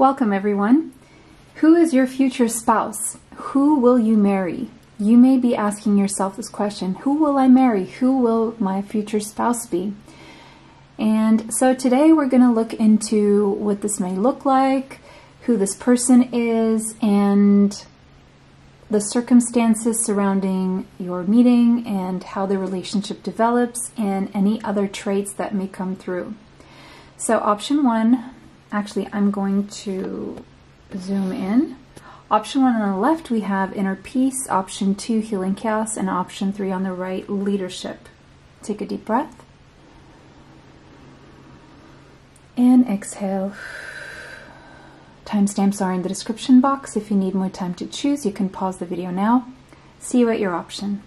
Welcome, everyone. Who is your future spouse? Who will you marry? You may be asking yourself this question Who will I marry? Who will my future spouse be? And so today we're going to look into what this may look like, who this person is, and the circumstances surrounding your meeting and how the relationship develops, and any other traits that may come through. So, option one actually, I'm going to zoom in. Option one on the left, we have inner peace. Option two, healing chaos. And option three on the right, leadership. Take a deep breath. And exhale. Timestamps are in the description box. If you need more time to choose, you can pause the video now. See you at your option.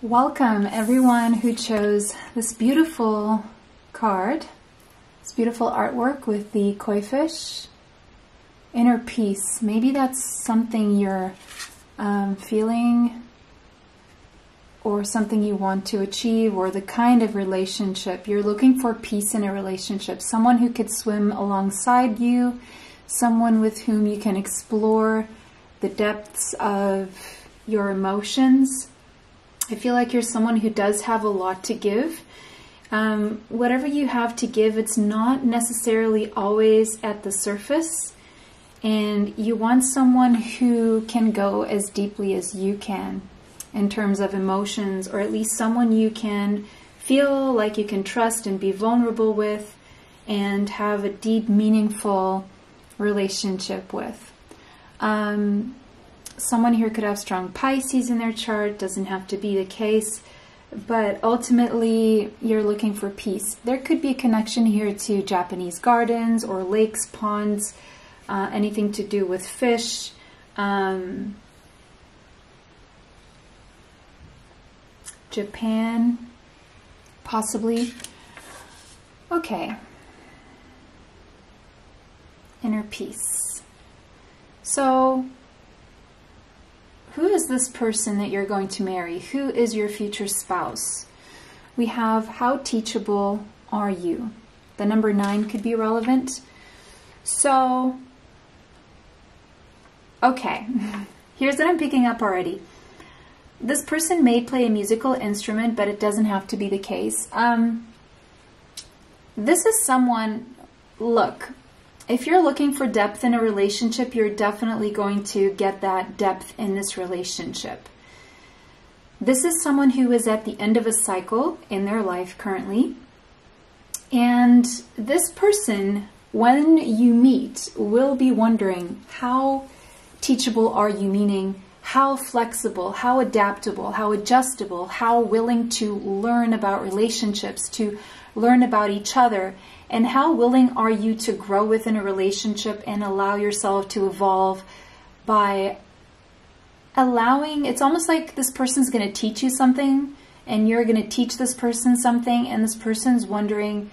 Welcome everyone who chose this beautiful card it's beautiful artwork with the koi fish. Inner peace. Maybe that's something you're um, feeling or something you want to achieve or the kind of relationship. You're looking for peace in a relationship. Someone who could swim alongside you. Someone with whom you can explore the depths of your emotions. I feel like you're someone who does have a lot to give um, whatever you have to give, it's not necessarily always at the surface. And you want someone who can go as deeply as you can in terms of emotions, or at least someone you can feel like you can trust and be vulnerable with and have a deep, meaningful relationship with. Um, someone here could have strong Pisces in their chart, doesn't have to be the case but ultimately you're looking for peace. There could be a connection here to Japanese gardens or lakes, ponds, uh, anything to do with fish. Um, Japan, possibly. Okay. Inner peace. So, who is this person that you're going to marry? Who is your future spouse? We have how teachable are you? The number nine could be relevant. So, okay, here's what I'm picking up already. This person may play a musical instrument, but it doesn't have to be the case. Um, this is someone, look, if you're looking for depth in a relationship, you're definitely going to get that depth in this relationship. This is someone who is at the end of a cycle in their life currently. And this person, when you meet, will be wondering how teachable are you, meaning how flexible, how adaptable, how adjustable, how willing to learn about relationships, to learn about each other, and how willing are you to grow within a relationship and allow yourself to evolve by allowing it's almost like this person's going to teach you something and you're going to teach this person something and this person's wondering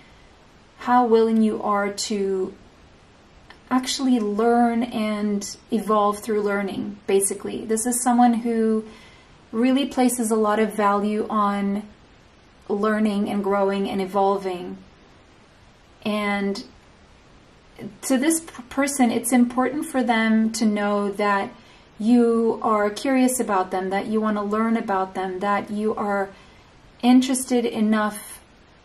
how willing you are to actually learn and evolve through learning basically. This is someone who really places a lot of value on learning and growing and evolving and to this person, it's important for them to know that you are curious about them, that you want to learn about them, that you are interested enough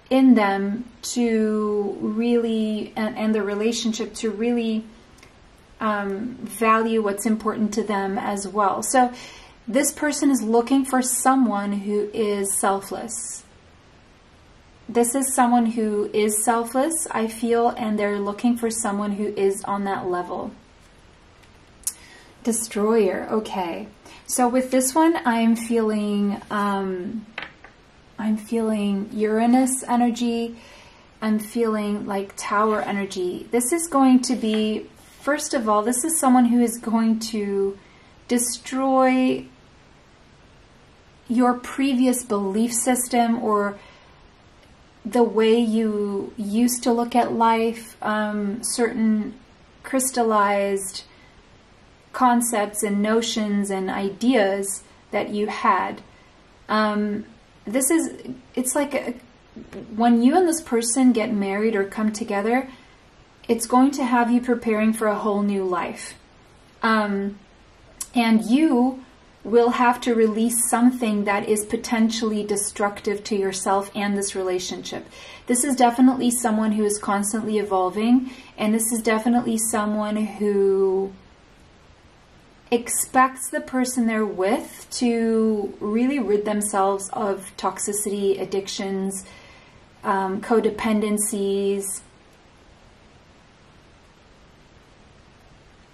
in them to really, and, and the relationship to really um, value what's important to them as well. So this person is looking for someone who is selfless this is someone who is selfless, I feel, and they're looking for someone who is on that level. Destroyer, okay. So with this one, I'm feeling, um, I'm feeling Uranus energy. I'm feeling like tower energy. This is going to be, first of all, this is someone who is going to destroy your previous belief system or the way you used to look at life, um, certain crystallized concepts and notions and ideas that you had. Um, this is, it's like a, when you and this person get married or come together, it's going to have you preparing for a whole new life. Um, and you will have to release something that is potentially destructive to yourself and this relationship. This is definitely someone who is constantly evolving, and this is definitely someone who expects the person they're with to really rid themselves of toxicity, addictions, um, codependencies.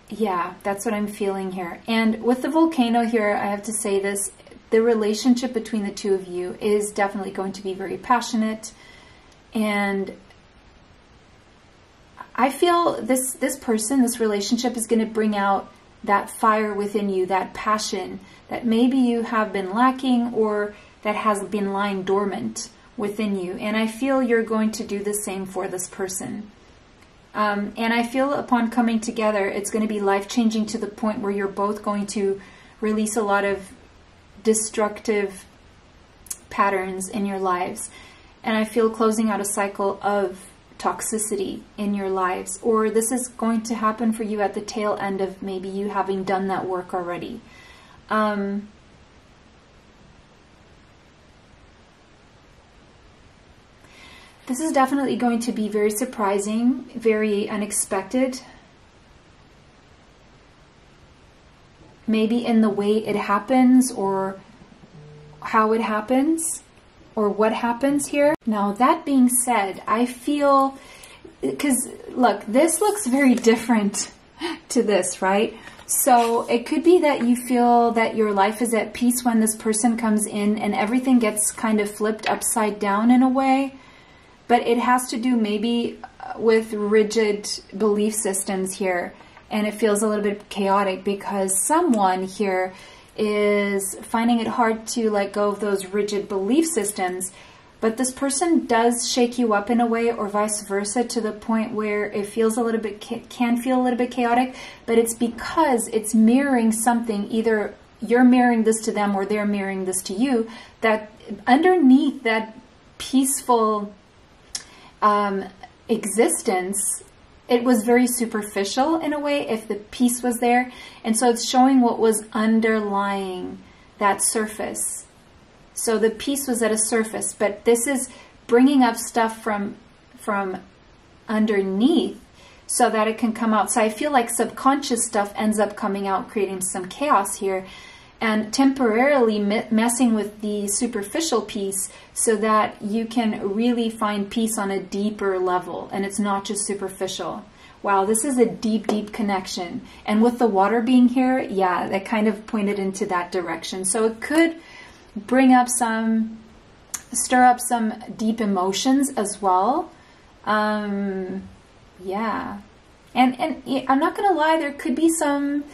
Yeah, that's what I'm feeling here. And with the volcano here, I have to say this the relationship between the two of you is definitely going to be very passionate and I feel this this person, this relationship is going to bring out that fire within you, that passion that maybe you have been lacking or that has been lying dormant within you. And I feel you're going to do the same for this person. Um, and I feel upon coming together, it's going to be life changing to the point where you're both going to release a lot of destructive patterns in your lives. And I feel closing out a cycle of toxicity in your lives, or this is going to happen for you at the tail end of maybe you having done that work already. Um, this is definitely going to be very surprising, very unexpected. Maybe in the way it happens or how it happens or what happens here. Now, that being said, I feel, because look, this looks very different to this, right? So it could be that you feel that your life is at peace when this person comes in and everything gets kind of flipped upside down in a way. But it has to do maybe uh, with rigid belief systems here. And it feels a little bit chaotic because someone here is finding it hard to let go of those rigid belief systems. But this person does shake you up in a way, or vice versa, to the point where it feels a little bit, can feel a little bit chaotic, but it's because it's mirroring something, either you're mirroring this to them or they're mirroring this to you, that underneath that peaceful um, existence it was very superficial in a way if the peace was there. And so it's showing what was underlying that surface. So the peace was at a surface, but this is bringing up stuff from from underneath so that it can come out. So I feel like subconscious stuff ends up coming out, creating some chaos here and temporarily messing with the superficial peace so that you can really find peace on a deeper level and it's not just superficial. Wow, this is a deep, deep connection. And with the water being here, yeah, that kind of pointed into that direction. So it could bring up some, stir up some deep emotions as well. Um, yeah. And, and I'm not going to lie, there could be some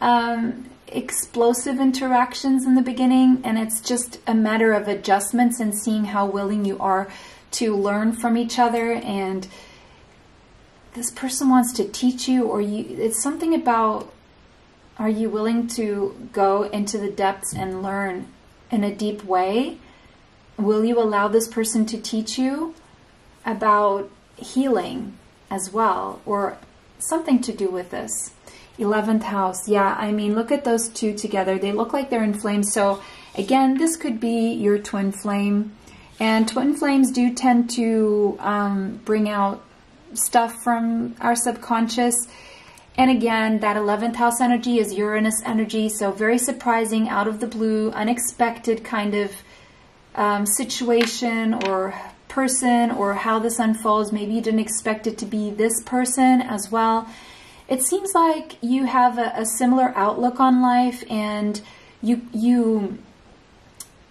um, explosive interactions in the beginning, and it's just a matter of adjustments and seeing how willing you are to learn from each other. And this person wants to teach you, or you, it's something about are you willing to go into the depths and learn in a deep way? Will you allow this person to teach you about healing as well, or something to do with this? 11th house. Yeah, I mean, look at those two together. They look like they're in flames. So again, this could be your twin flame. And twin flames do tend to um, bring out stuff from our subconscious. And again, that 11th house energy is Uranus energy. So very surprising, out of the blue, unexpected kind of um, situation or person or how this unfolds. Maybe you didn't expect it to be this person as well it seems like you have a, a similar outlook on life and you you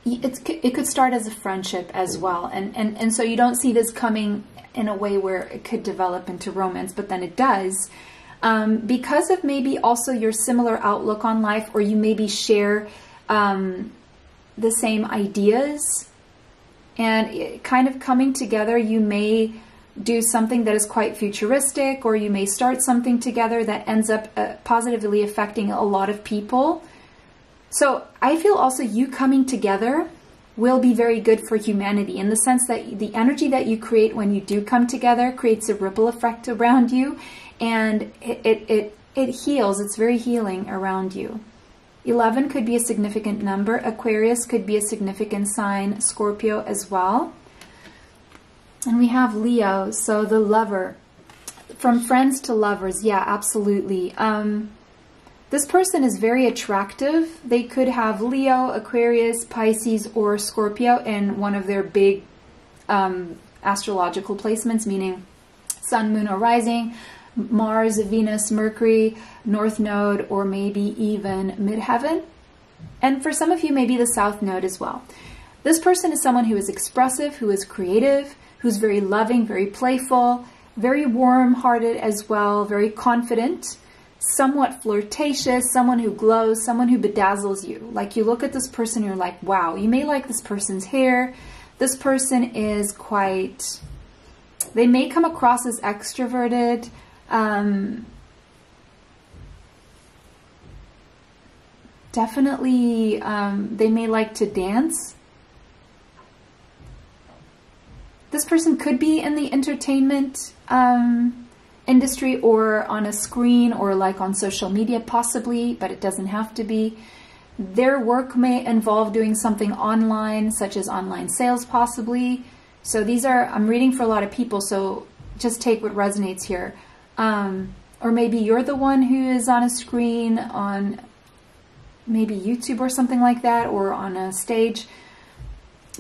it's, it could start as a friendship as well. And, and and so you don't see this coming in a way where it could develop into romance but then it does. Um, because of maybe also your similar outlook on life or you maybe share um, the same ideas and kind of coming together you may do something that is quite futuristic, or you may start something together that ends up uh, positively affecting a lot of people. So I feel also you coming together will be very good for humanity in the sense that the energy that you create when you do come together creates a ripple effect around you and it, it, it, it heals. It's very healing around you. 11 could be a significant number. Aquarius could be a significant sign. Scorpio as well. And we have Leo, so the lover. From friends to lovers, yeah, absolutely. Um, this person is very attractive. They could have Leo, Aquarius, Pisces, or Scorpio in one of their big um, astrological placements, meaning Sun, Moon, or Rising, Mars, Venus, Mercury, North Node, or maybe even Midheaven. And for some of you, maybe the South Node as well. This person is someone who is expressive, who is creative, who's very loving, very playful, very warm hearted as well, very confident somewhat flirtatious, someone who glows, someone who bedazzles you. Like you look at this person, you're like, wow, you may like this person's hair. This person is quite, they may come across as extroverted. Um, definitely, um, they may like to dance. This person could be in the entertainment um, industry or on a screen or like on social media possibly, but it doesn't have to be. Their work may involve doing something online, such as online sales possibly. So these are, I'm reading for a lot of people, so just take what resonates here. Um, or maybe you're the one who is on a screen on maybe YouTube or something like that, or on a stage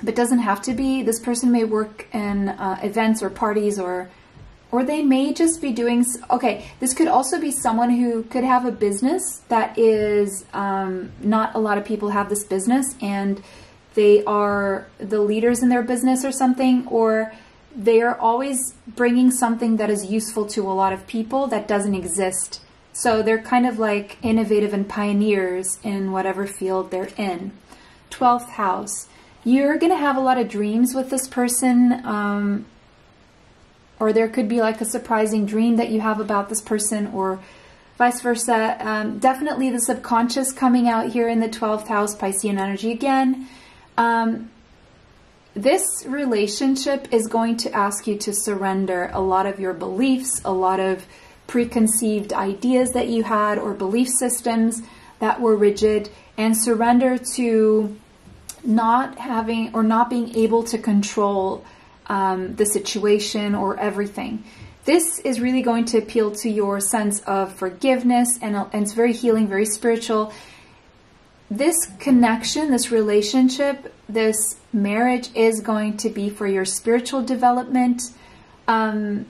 but doesn't have to be. This person may work in uh, events or parties or or they may just be doing, okay, this could also be someone who could have a business that is, um, not a lot of people have this business and they are the leaders in their business or something, or they are always bringing something that is useful to a lot of people that doesn't exist. So they're kind of like innovative and pioneers in whatever field they're in. 12th house. You're going to have a lot of dreams with this person. Um, or there could be like a surprising dream that you have about this person or vice versa. Um, definitely the subconscious coming out here in the 12th house, Piscean energy again. Um, this relationship is going to ask you to surrender a lot of your beliefs, a lot of preconceived ideas that you had or belief systems that were rigid and surrender to not having or not being able to control um, the situation or everything. This is really going to appeal to your sense of forgiveness and, and it's very healing, very spiritual. This connection, this relationship, this marriage is going to be for your spiritual development. Um,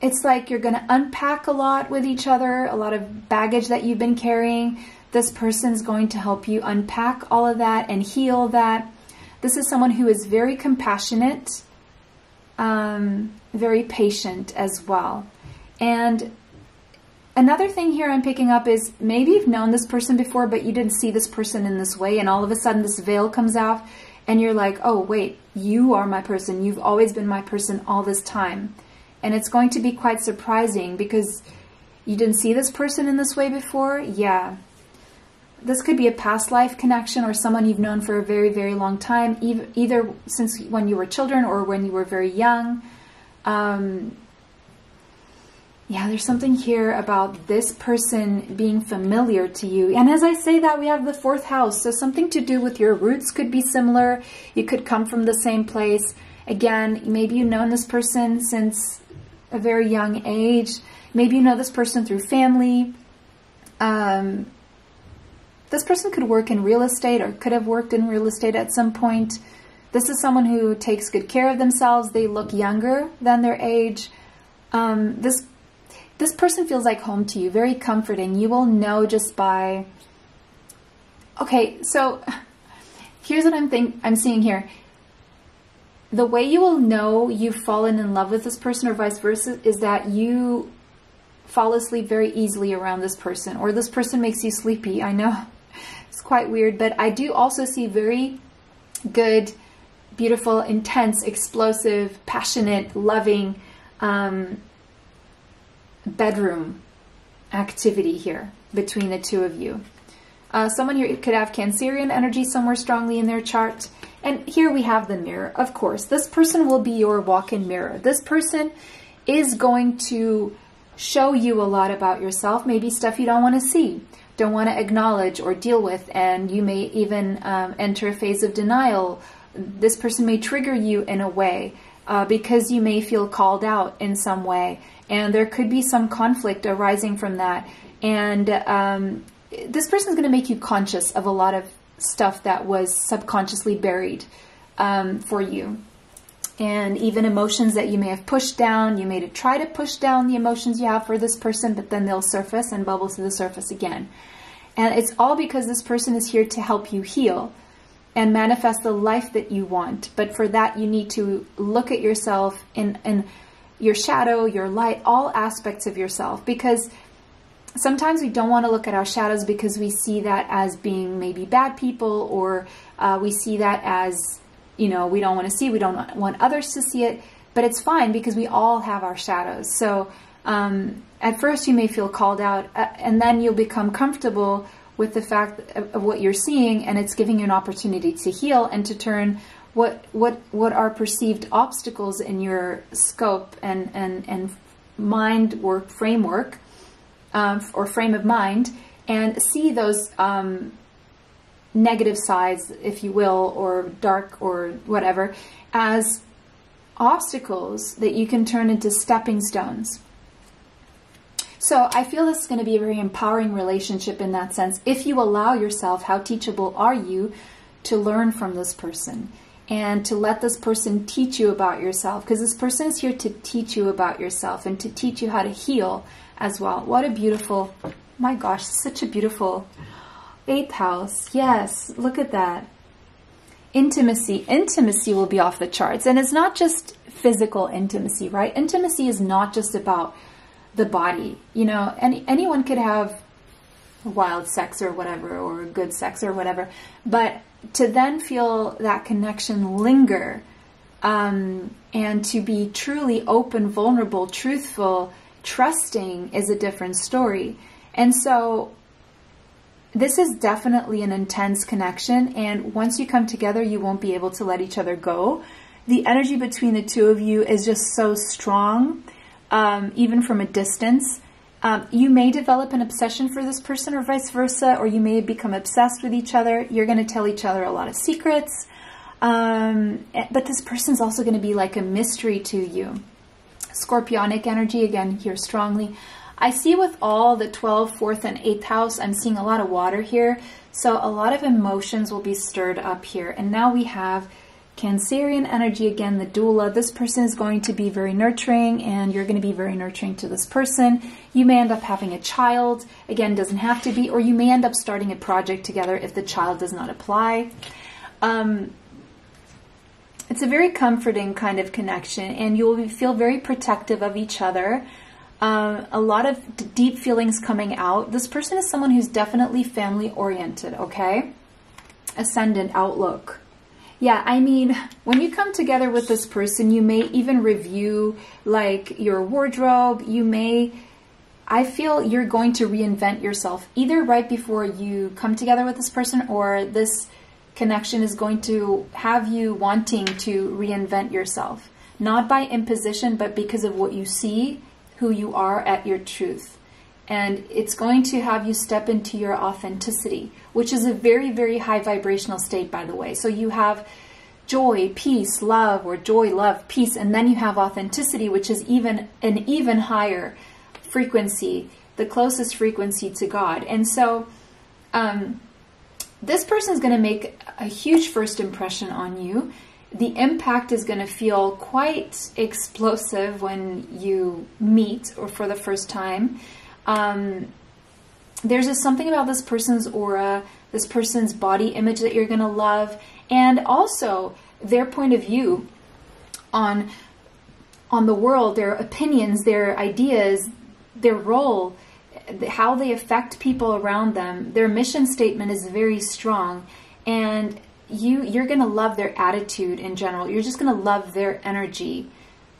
it's like you're going to unpack a lot with each other, a lot of baggage that you've been carrying. This person's going to help you unpack all of that and heal that. This is someone who is very compassionate um, very patient as well. And another thing here I'm picking up is maybe you've known this person before, but you didn't see this person in this way, and all of a sudden this veil comes off and you're like, oh, wait, you are my person. You've always been my person all this time. And it's going to be quite surprising because you didn't see this person in this way before. Yeah, this could be a past life connection or someone you've known for a very, very long time, either since when you were children or when you were very young. Um, yeah, there's something here about this person being familiar to you. And as I say that, we have the fourth house. So something to do with your roots could be similar. You could come from the same place. Again, maybe you've known this person since a very young age. Maybe you know this person through family. Um, this person could work in real estate or could have worked in real estate at some point. This is someone who takes good care of themselves. They look younger than their age. Um, this this person feels like home to you, very comforting. You will know just by. Okay, so here's what I'm think I'm seeing here. The way you will know you've fallen in love with this person or vice versa is that you fall asleep very easily around this person or this person makes you sleepy. I know quite weird, but I do also see very good, beautiful, intense, explosive, passionate, loving um, bedroom activity here between the two of you. Uh, someone here could have Cancerian energy somewhere strongly in their chart. And here we have the mirror. Of course, this person will be your walk-in mirror. This person is going to show you a lot about yourself, maybe stuff you don't want to see, don't want to acknowledge or deal with, and you may even um, enter a phase of denial. This person may trigger you in a way uh, because you may feel called out in some way, and there could be some conflict arising from that. And um, this person is going to make you conscious of a lot of stuff that was subconsciously buried um, for you. And even emotions that you may have pushed down, you may try to push down the emotions you have for this person, but then they'll surface and bubble to the surface again. And it's all because this person is here to help you heal and manifest the life that you want. But for that, you need to look at yourself in, in your shadow, your light, all aspects of yourself. Because sometimes we don't want to look at our shadows because we see that as being maybe bad people or uh, we see that as, you know, we don't want to see, we don't want others to see it. But it's fine because we all have our shadows. So um, at first you may feel called out uh, and then you'll become comfortable with the fact of, of what you're seeing and it's giving you an opportunity to heal and to turn what what what are perceived obstacles in your scope and and and mind work framework um, or frame of mind and see those um, negative sides, if you will, or dark or whatever, as obstacles that you can turn into stepping stones. So I feel this is going to be a very empowering relationship in that sense. If you allow yourself, how teachable are you to learn from this person and to let this person teach you about yourself? Because this person is here to teach you about yourself and to teach you how to heal as well. What a beautiful, my gosh, such a beautiful eighth house. Yes, look at that. Intimacy. Intimacy will be off the charts. And it's not just physical intimacy, right? Intimacy is not just about the body. You know, any, anyone could have wild sex or whatever, or good sex or whatever. But to then feel that connection linger um, and to be truly open, vulnerable, truthful, trusting is a different story. And so this is definitely an intense connection. And once you come together, you won't be able to let each other go. The energy between the two of you is just so strong, um, even from a distance. Um, you may develop an obsession for this person or vice versa, or you may become obsessed with each other. You're going to tell each other a lot of secrets. Um, eh, but this person's also going to be like a mystery to you. Scorpionic energy, again, here strongly. I see with all the 12th, 4th, and 8th house, I'm seeing a lot of water here. So a lot of emotions will be stirred up here. And now we have Cancerian energy again, the doula. This person is going to be very nurturing and you're going to be very nurturing to this person. You may end up having a child. Again, doesn't have to be, or you may end up starting a project together if the child does not apply. Um, it's a very comforting kind of connection, and you will feel very protective of each other. Um, a lot of deep feelings coming out. This person is someone who's definitely family oriented, okay? Ascendant outlook. Yeah, I mean, when you come together with this person, you may even review like your wardrobe. You may, I feel you're going to reinvent yourself either right before you come together with this person or this connection is going to have you wanting to reinvent yourself, not by imposition, but because of what you see, who you are at your truth. And it's going to have you step into your authenticity, which is a very, very high vibrational state, by the way. So you have joy, peace, love, or joy, love, peace, and then you have authenticity, which is even an even higher frequency, the closest frequency to God. And so, um, this person is going to make a huge first impression on you. The impact is going to feel quite explosive when you meet or for the first time. Um, there's just something about this person's aura, this person's body image that you're going to love, and also their point of view on on the world, their opinions, their ideas, their role how they affect people around them. Their mission statement is very strong, and you you're gonna love their attitude in general. You're just gonna love their energy.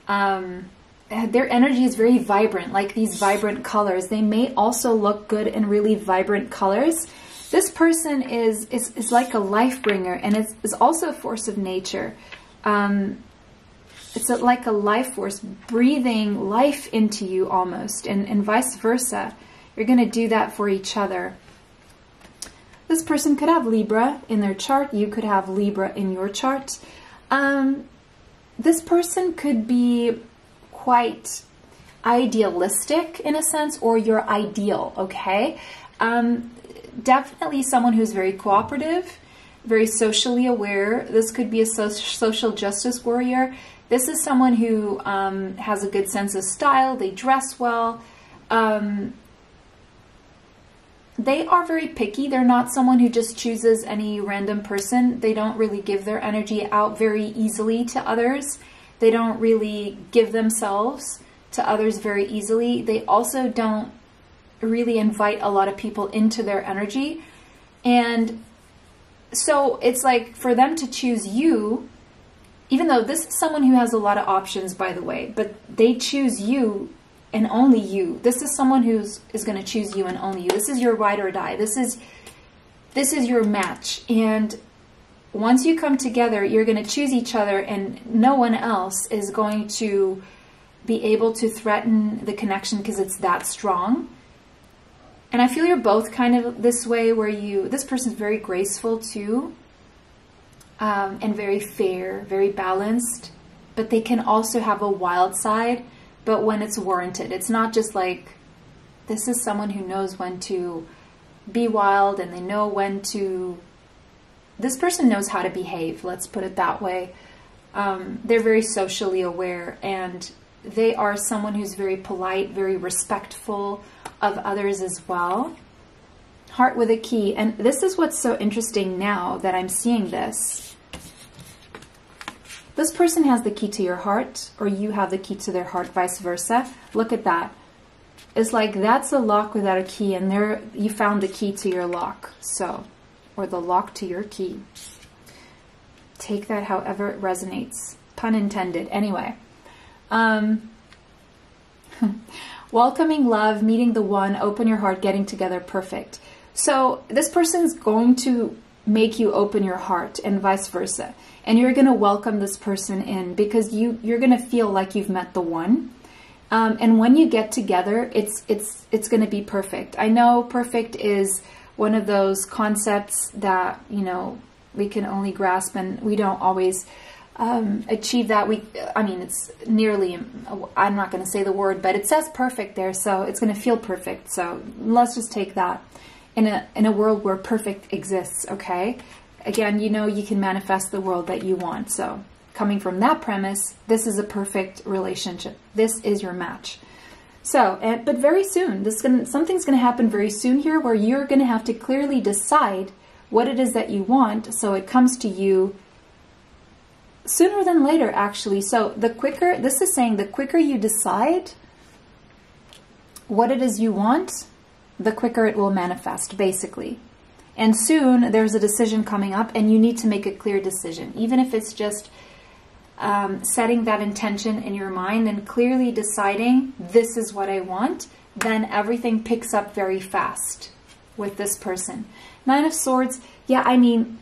Um, their energy is very vibrant, like these vibrant colors. They may also look good in really vibrant colors, This person is, is, is like a life bringer and it's, is also a force of nature. Um, it's like a life force breathing life into you almost, and, and vice versa. You're going to do that for each other. This person could have Libra in their chart. You could have Libra in your chart. Um, this person could be quite idealistic in a sense, or your ideal, okay? Um, definitely someone who's very cooperative, very socially aware. This could be a so social justice warrior. This is someone who um, has a good sense of style. They dress well. Um, they are very picky. They're not someone who just chooses any random person. They don't really give their energy out very easily to others. They don't really give themselves to others very easily. They also don't really invite a lot of people into their energy. And so it's like for them to choose you, even though this is someone who has a lot of options, by the way, but they choose you and only you. This is someone who's is going to choose you and only you. This is your ride or die. This is this is your match. And once you come together, you're going to choose each other and no one else is going to be able to threaten the connection because it's that strong. And I feel you're both kind of this way where you, this person's very graceful too, um, and very fair, very balanced, but they can also have a wild side but when it's warranted. It's not just like this is someone who knows when to be wild and they know when to. This person knows how to behave, let's put it that way. Um, they're very socially aware and they are someone who's very polite, very respectful of others as well. Heart with a key. And this is what's so interesting now that I'm seeing this this person has the key to your heart, or you have the key to their heart, vice versa. Look at that. It's like that's a lock without a key, and there you found the key to your lock. So, or the lock to your key. Take that however it resonates. Pun intended. Anyway. Um, welcoming love, meeting the one, open your heart, getting together, perfect. So this person's going to make you open your heart and vice versa. And you're going to welcome this person in because you you're going to feel like you've met the one. Um, and when you get together it's it's it's going to be perfect. I know perfect is one of those concepts that you know we can only grasp and we don't always um, achieve that. We i mean it's nearly i'm not going to say the word but it says perfect there so it's going to feel perfect. So let's just take that in a in a world where perfect exists okay again, you know you can manifest the world that you want. So, coming from that premise, this is a perfect relationship. This is your match. So, and, but very soon, this gonna, something's going to happen very soon here where you're going to have to clearly decide what it is that you want so it comes to you sooner than later actually. So, the quicker this is saying the quicker you decide what it is you want, the quicker it will manifest basically. And soon there's a decision coming up, and you need to make a clear decision, even if it's just um, setting that intention in your mind and clearly deciding this is what I want. Then everything picks up very fast with this person. Nine of Swords, yeah, I mean,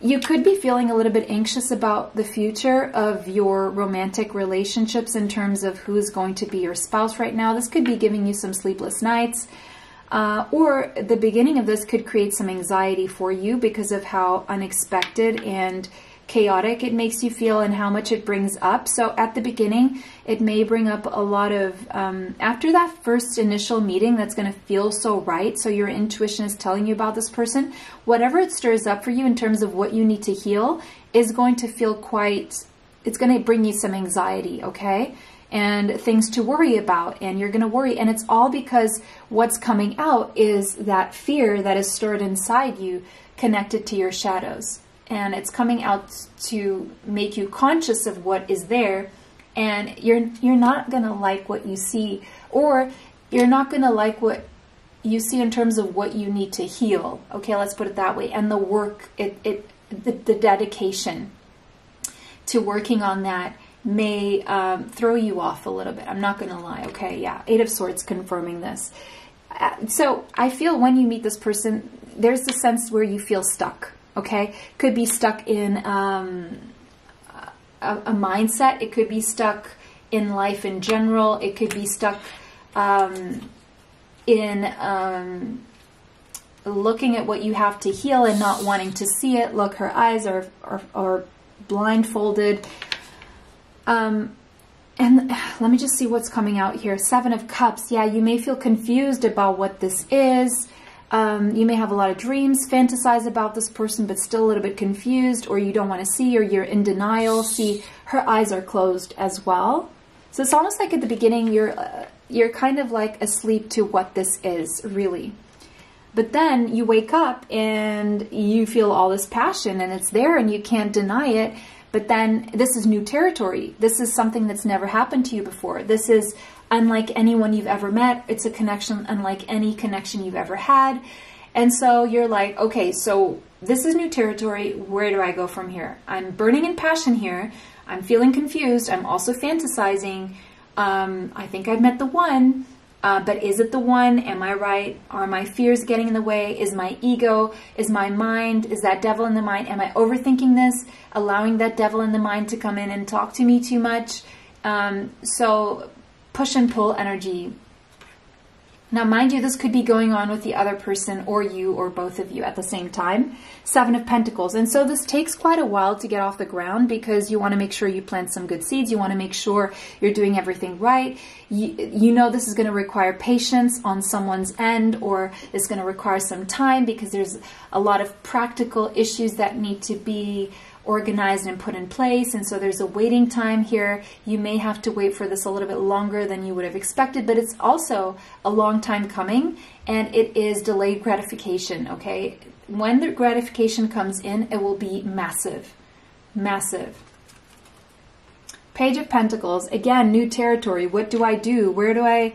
you could be feeling a little bit anxious about the future of your romantic relationships in terms of who's going to be your spouse right now. This could be giving you some sleepless nights. Uh, or the beginning of this could create some anxiety for you because of how unexpected and chaotic it makes you feel and how much it brings up. So at the beginning, it may bring up a lot of, um, after that first initial meeting that's going to feel so right, so your intuition is telling you about this person, whatever it stirs up for you in terms of what you need to heal is going to feel quite, it's going to bring you some anxiety, okay? And things to worry about and you're going to worry. And it's all because what's coming out is that fear that is stored inside you connected to your shadows. And it's coming out to make you conscious of what is there and you're you're not going to like what you see or you're not going to like what you see in terms of what you need to heal. Okay let's put it that way. And the work it, it the, the dedication to working on that may um, throw you off a little bit. I'm not going to lie. Okay, yeah, Eight of Swords confirming this. Uh, so I feel when you meet this person, there's the sense where you feel stuck. Okay, could be stuck in um, a, a, mindset. It could be stuck in life in general. It could be stuck um, in um, looking at what you have to heal and not wanting to see it. Look, her eyes are are, are blindfolded. Um, and let me just see what's coming out here. Seven of Cups. Yeah, you may feel confused about what this is. Um, you may have a lot of dreams, fantasize about this person, but still a little bit confused, or you don't want to see, or you're in denial. See, her eyes are closed as well. So it's almost like at the beginning, you're uh, you're kind of like asleep to what this is, really. But then you wake up and you feel all this passion, and it's there, and you can't deny it. But then this is new territory. This is something that's never happened to you before. This is unlike anyone you've ever met. It's a connection unlike any connection you've ever had. And so you're like, okay, so this is new territory. Where do I go from here? I'm burning in passion here. I'm feeling confused. I'm also fantasizing. Um, I think I've met the one. Uh, but is it the one? Am I right? Are my fears getting in the way? Is my ego? Is my mind? Is that devil in the mind? Am I overthinking this? Allowing that devil in the mind to come in and talk to me too much? Um, so push and pull energy. Now, mind you, this could be going on with the other person or you or both of you at the same time. Seven of Pentacles. And so this takes quite a while to get off the ground because you want to make sure you plant some good seeds. You want to make sure you're doing everything right. You, you know this is going to require patience on someone's end or it's going to require some time because there's a lot of practical issues that need to be organized and put in place. And so there's a waiting time here. You may have to wait for this a little bit longer than you would have expected, but it's also a long time coming and it is delayed gratification, okay? When the gratification comes in, it will be massive, massive. Page of Pentacles, again, new territory. What do I do? Where do I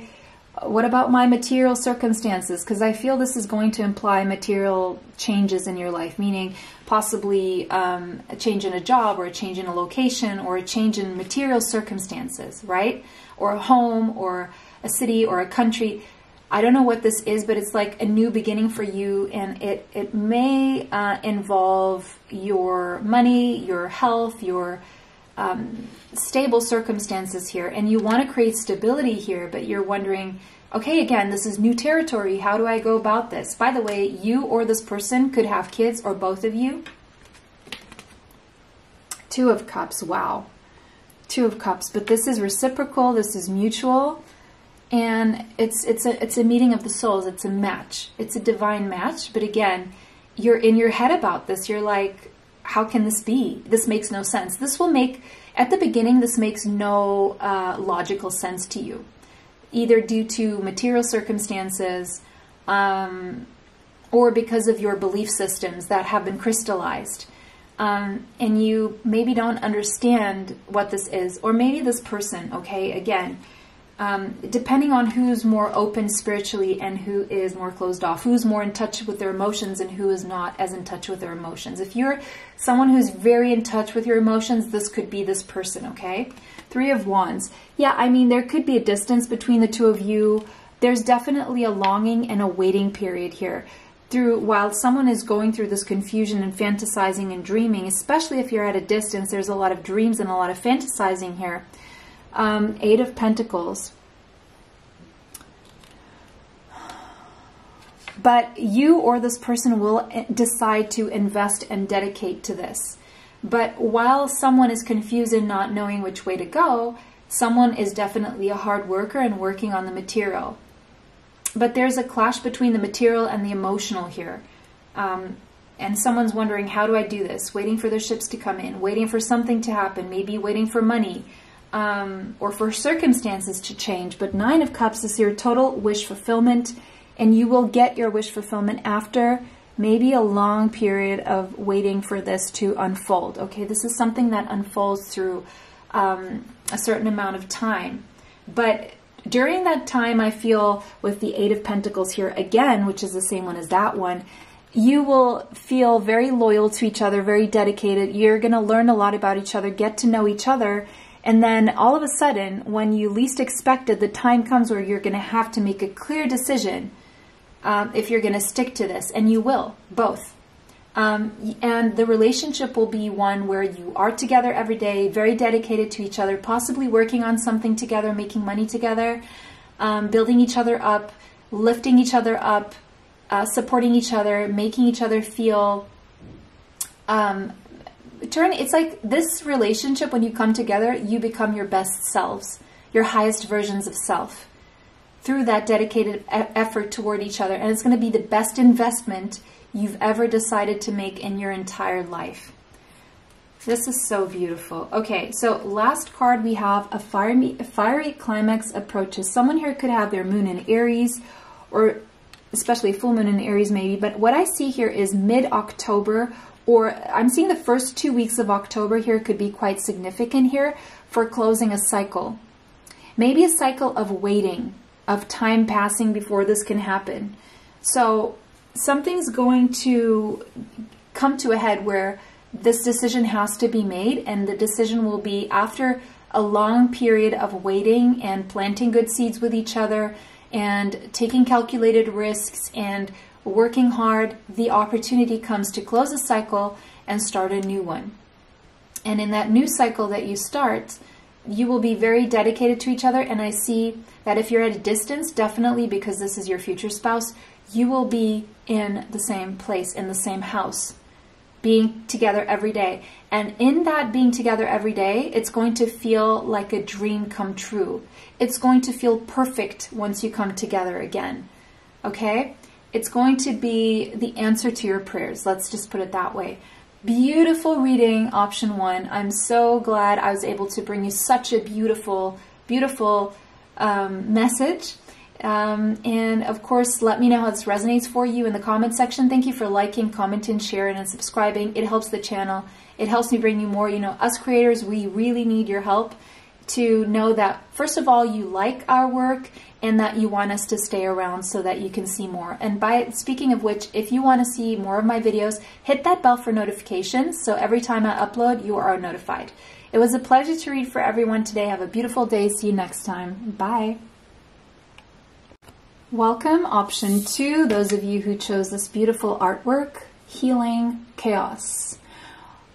what about my material circumstances? Because I feel this is going to imply material changes in your life, meaning possibly um, a change in a job or a change in a location or a change in material circumstances, right? Or a home or a city or a country. I don't know what this is, but it's like a new beginning for you, and it it may uh, involve your money, your health, your um, stable circumstances here and you want to create stability here, but you're wondering, okay, again, this is new territory. How do I go about this? By the way, you or this person could have kids or both of you. Two of Cups, wow. Two of Cups, but this is reciprocal, this is mutual, and it's it's a it's a meeting of the souls. It's a match. It's a divine match, but again, you're in your head about this. You're like, how can this be? This makes no sense. This will make, at the beginning, this makes no uh, logical sense to you, either due to material circumstances um, or because of your belief systems that have been crystallized. Um, and you maybe don't understand what this is, or maybe this person, okay, again, um, depending on who's more open spiritually and who is more closed off, who's more in touch with their emotions and who is not as in touch with their emotions. If you're someone who's very in touch with your emotions, this could be this person, okay? Three of Wands. Yeah, I mean, there could be a distance between the two of you. There's definitely a longing and a waiting period here. Through while someone is going through this confusion and fantasizing and dreaming, especially if you're at a distance, there's a lot of dreams and a lot of fantasizing here um, Eight of Pentacles. But you or this person will decide to invest and dedicate to this. But while someone is confused and not knowing which way to go, someone is definitely a hard worker and working on the material. But there's a clash between the material and the emotional here. Um, and someone's wondering, how do I do this? Waiting for their ships to come in, waiting for something to happen, maybe waiting for money, um, or for circumstances to change. But Nine of Cups is your total wish fulfillment, and you will get your wish fulfillment after maybe a long period of waiting for this to unfold. Okay, this is something that unfolds through um, a certain amount of time. But during that time, I feel with the Eight of Pentacles here again, which is the same one as that one, you will feel very loyal to each other, very dedicated. You're going to learn a lot about each other, get to know each other, and then all of a sudden, when you least expect it, the time comes where you're going to have to make a clear decision. um, if you're going to stick to this, and you will, both. Um, and the relationship will be one where you are together every day, very dedicated to each other, possibly working on something together, making money together, um, building each other up, lifting each other up, uh, supporting each other, making each other feel. Um, turn. It's like this relationship. When you come together, you become your best selves, your highest versions of self, through that dedicated effort toward each other, and it's going to be the best investment you've ever decided to make in your entire life. This is so beautiful. Okay, so last card we have a fiery, a fiery climax approaches. Someone here could have their moon in Aries or especially full moon in Aries maybe, but what I see here is mid-October or I'm seeing the first two weeks of October here could be quite significant here for closing a cycle. Maybe a cycle of waiting, of time passing before this can happen. So something's going to come to a head where this decision has to be made, and the decision will be after a long period of waiting and planting good seeds with each other and taking calculated risks and working hard, the opportunity comes to close a cycle and start a new one. And in that new cycle that you start, you will be very dedicated to each other. And I see that if you're at a distance, definitely because this is your future spouse, you will be in the same place, in the same house, being together every day. And in that being together every day, it's going to feel like a dream come true. It's going to feel perfect once you come together again. Okay? It's going to be the answer to your prayers. Let's just put it that way. Beautiful reading, option one. I'm so glad I was able to bring you such a beautiful, beautiful um, message. Um, and of course, let me know how this resonates for you in the comment section. Thank you for liking, commenting, sharing, and subscribing. It helps the channel. It helps me bring you more. You know, us creators, we really need your help to know that, first of all, you like our work and that you want us to stay around so that you can see more. And by speaking of which, if you want to see more of my videos, hit that bell for notifications so every time I upload, you are notified. It was a pleasure to read for everyone today. Have a beautiful day. See you next time. Bye. Welcome, option two, those of you who chose this beautiful artwork, Healing Chaos.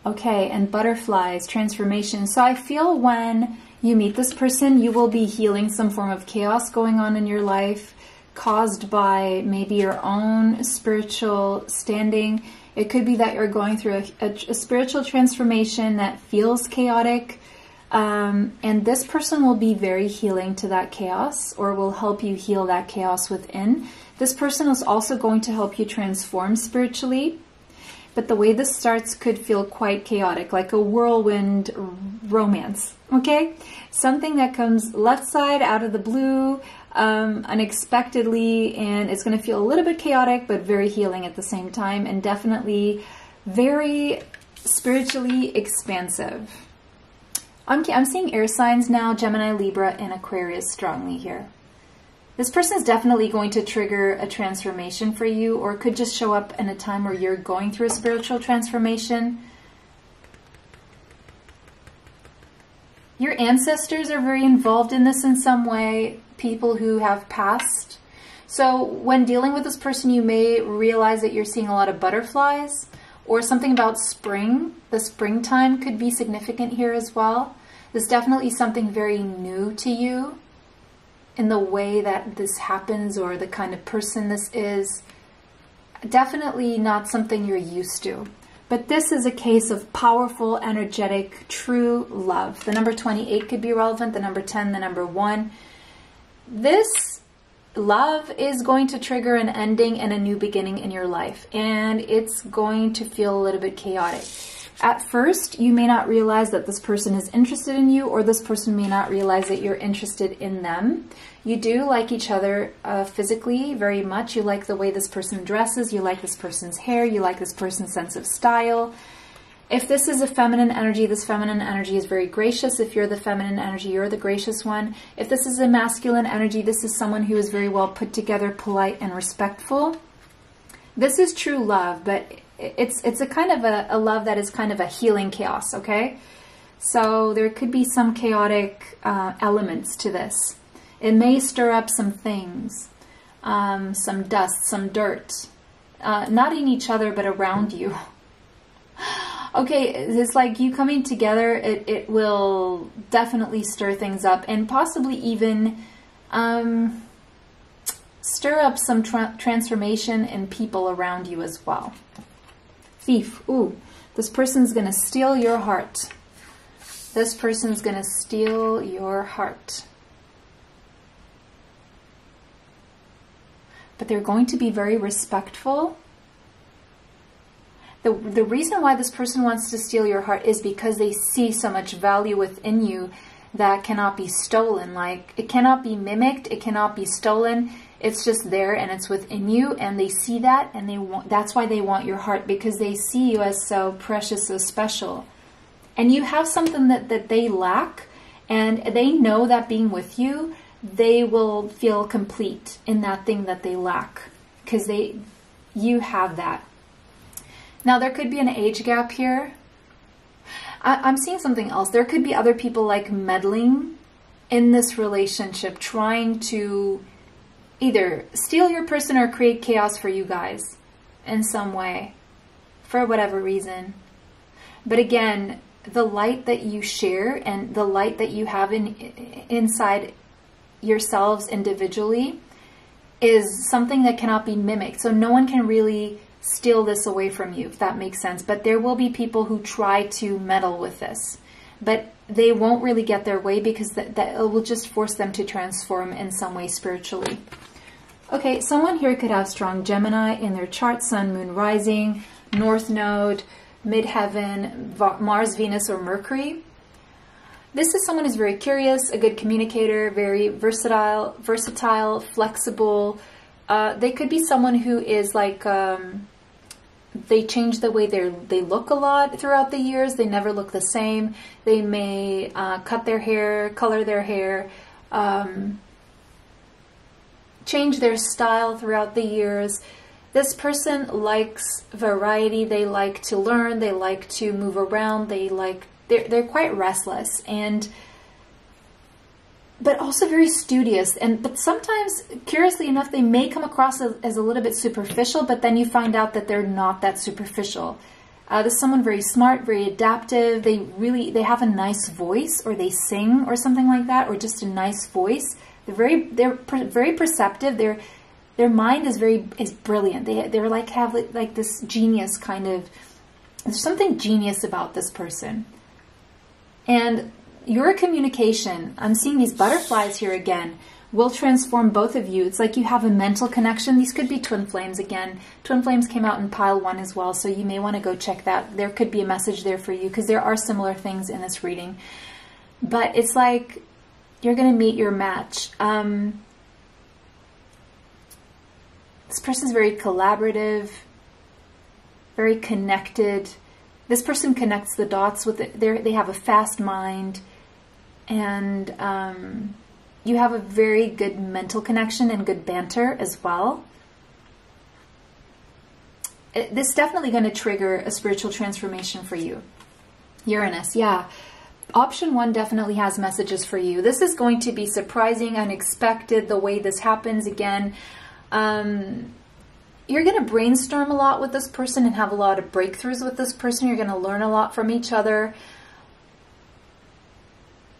Okay, and butterflies, transformation. So I feel when you meet this person, you will be healing some form of chaos going on in your life caused by maybe your own spiritual standing. It could be that you're going through a, a, a spiritual transformation that feels chaotic um, and this person will be very healing to that chaos or will help you heal that chaos within. This person is also going to help you transform spiritually. But the way this starts could feel quite chaotic, like a whirlwind romance. Okay? Something that comes left side out of the blue, um, unexpectedly, and it's going to feel a little bit chaotic, but very healing at the same time, and definitely very spiritually expansive. I'm, I'm seeing air signs now, Gemini, Libra, and Aquarius strongly here. This person is definitely going to trigger a transformation for you or could just show up in a time where you're going through a spiritual transformation. Your ancestors are very involved in this in some way, people who have passed. So when dealing with this person, you may realize that you're seeing a lot of butterflies or something about spring. The springtime could be significant here as well. This is definitely something very new to you in the way that this happens or the kind of person this is. Definitely not something you're used to. But this is a case of powerful, energetic, true love. The number 28 could be relevant, the number 10, the number 1. This love is going to trigger an ending and a new beginning in your life, and it's going to feel a little bit chaotic. At first, you may not realize that this person is interested in you, or this person may not realize that you're interested in them. You do like each other uh, physically very much. You like the way this person dresses, you like this person's hair, you like this person's sense of style. If this is a feminine energy, this feminine energy is very gracious. If you're the feminine energy, you're the gracious one. If this is a masculine energy, this is someone who is very well put together, polite, and respectful. This is true love, but it's it's a kind of a, a love that is kind of a healing chaos, okay? So there could be some chaotic uh, elements to this. It may stir up some things. um, some dust, some dirt, uh, not in each other, but around you. okay, it's like you coming together, it, it will definitely stir things up and possibly even um, stir up some tra transformation in people around you as well. Thief, ooh, this person's going to steal your heart. This person's going to steal your heart. But they're going to be very respectful the, the reason why this person wants to steal your heart is because they see so much value within you that cannot be stolen. Like, it cannot be mimicked, it cannot be stolen. It's just there and it's within you, and they see that, and they want. That's why they want your heart because they see you as so precious, so special, and you have something that that they lack, and they know that being with you, they will feel complete in that thing that they lack because they, you have that. Now, there could be an age gap here. I, am seeing something else. There could be other people like meddling in this relationship, trying to either steal your person or create chaos for you guys in some way, for whatever reason. But again, the light that you share and the light that you have in inside yourselves individually is something that cannot be mimicked. So no one can really steal this away from you, if that makes sense. But there will be people who try to meddle with this. But they won't really get their way because that, that will just force them to transform in some way spiritually. Okay, someone here could have strong Gemini in their chart, Sun, Moon, Rising, North Node, Midheaven, Mars, Venus, or Mercury. This is someone who's very curious, a good communicator, very versatile, versatile, flexible. Uh, they could be someone who is like um, they change the way they they look a lot throughout the years. They never look the same. They may uh, cut their hair, color their hair, um, change their style throughout the years. This person likes variety. They like to learn. They like to move around. They like they're they're quite restless and but also very studious. And but sometimes, curiously enough, they may come across as, as a little bit superficial, but then you find out that they're not that superficial. Uh, there's someone very smart, very adaptive. They really they have a nice voice, or they sing, or something like that, or just a nice voice. They're very they're per, very perceptive. Their their mind is very is brilliant. They they're like have like, like this genius kind of. There's something genius about this person, and your communication, I'm seeing these butterflies here again, will transform both of you. It's like you have a mental connection. These could be twin flames again. Twin flames came out in pile one as well, so you may want to go check that. There could be a message there for you because there are similar things in this reading. But it's like you're going to meet your match. Um, this person's very collaborative, very connected. This person connects the dots with it. They're, they have a fast mind and um, you have a very good mental connection and good banter as well. It, this is definitely going to trigger a spiritual transformation for you. Uranus, yeah. Option one definitely has messages for you. This is going to be surprising, unexpected, the way this happens again. Um, you're going to brainstorm a lot with this person and have a lot of breakthroughs with this person. You're going to learn a lot from each other.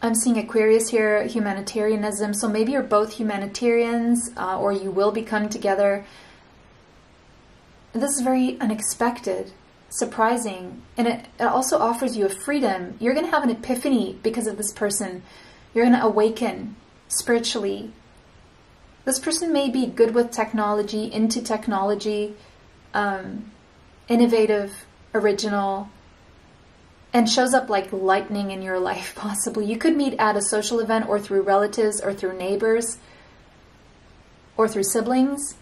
I'm seeing Aquarius here, humanitarianism. So maybe you're both humanitarians uh, or you will become together. This is very unexpected, surprising, and it, it also offers you a freedom. You're going to have an epiphany because of this person. You're going to awaken spiritually. This person may be good with technology, into technology, um, innovative, original, and shows up like lightning in your life, possibly. You could meet at a social event or through relatives or through neighbors or through siblings.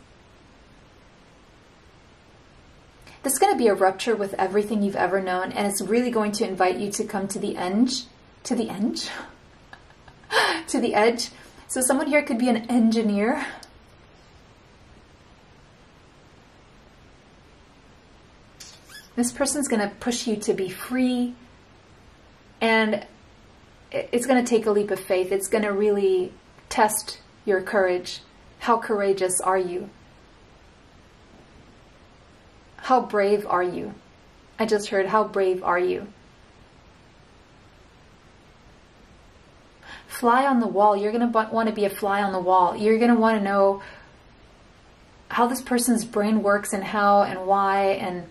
This is going to be a rupture with everything you've ever known, and it's really going to invite you to come to the edge. To the edge? to the edge. So, someone here could be an engineer. This person's going to push you to be free, and it's going to take a leap of faith. It's going to really test your courage How courageous are you? How brave are you? I just heard, how brave are you? Fly on the wall. You're going to want to be a fly on the wall. You're going to want to know how this person's brain works and how and why and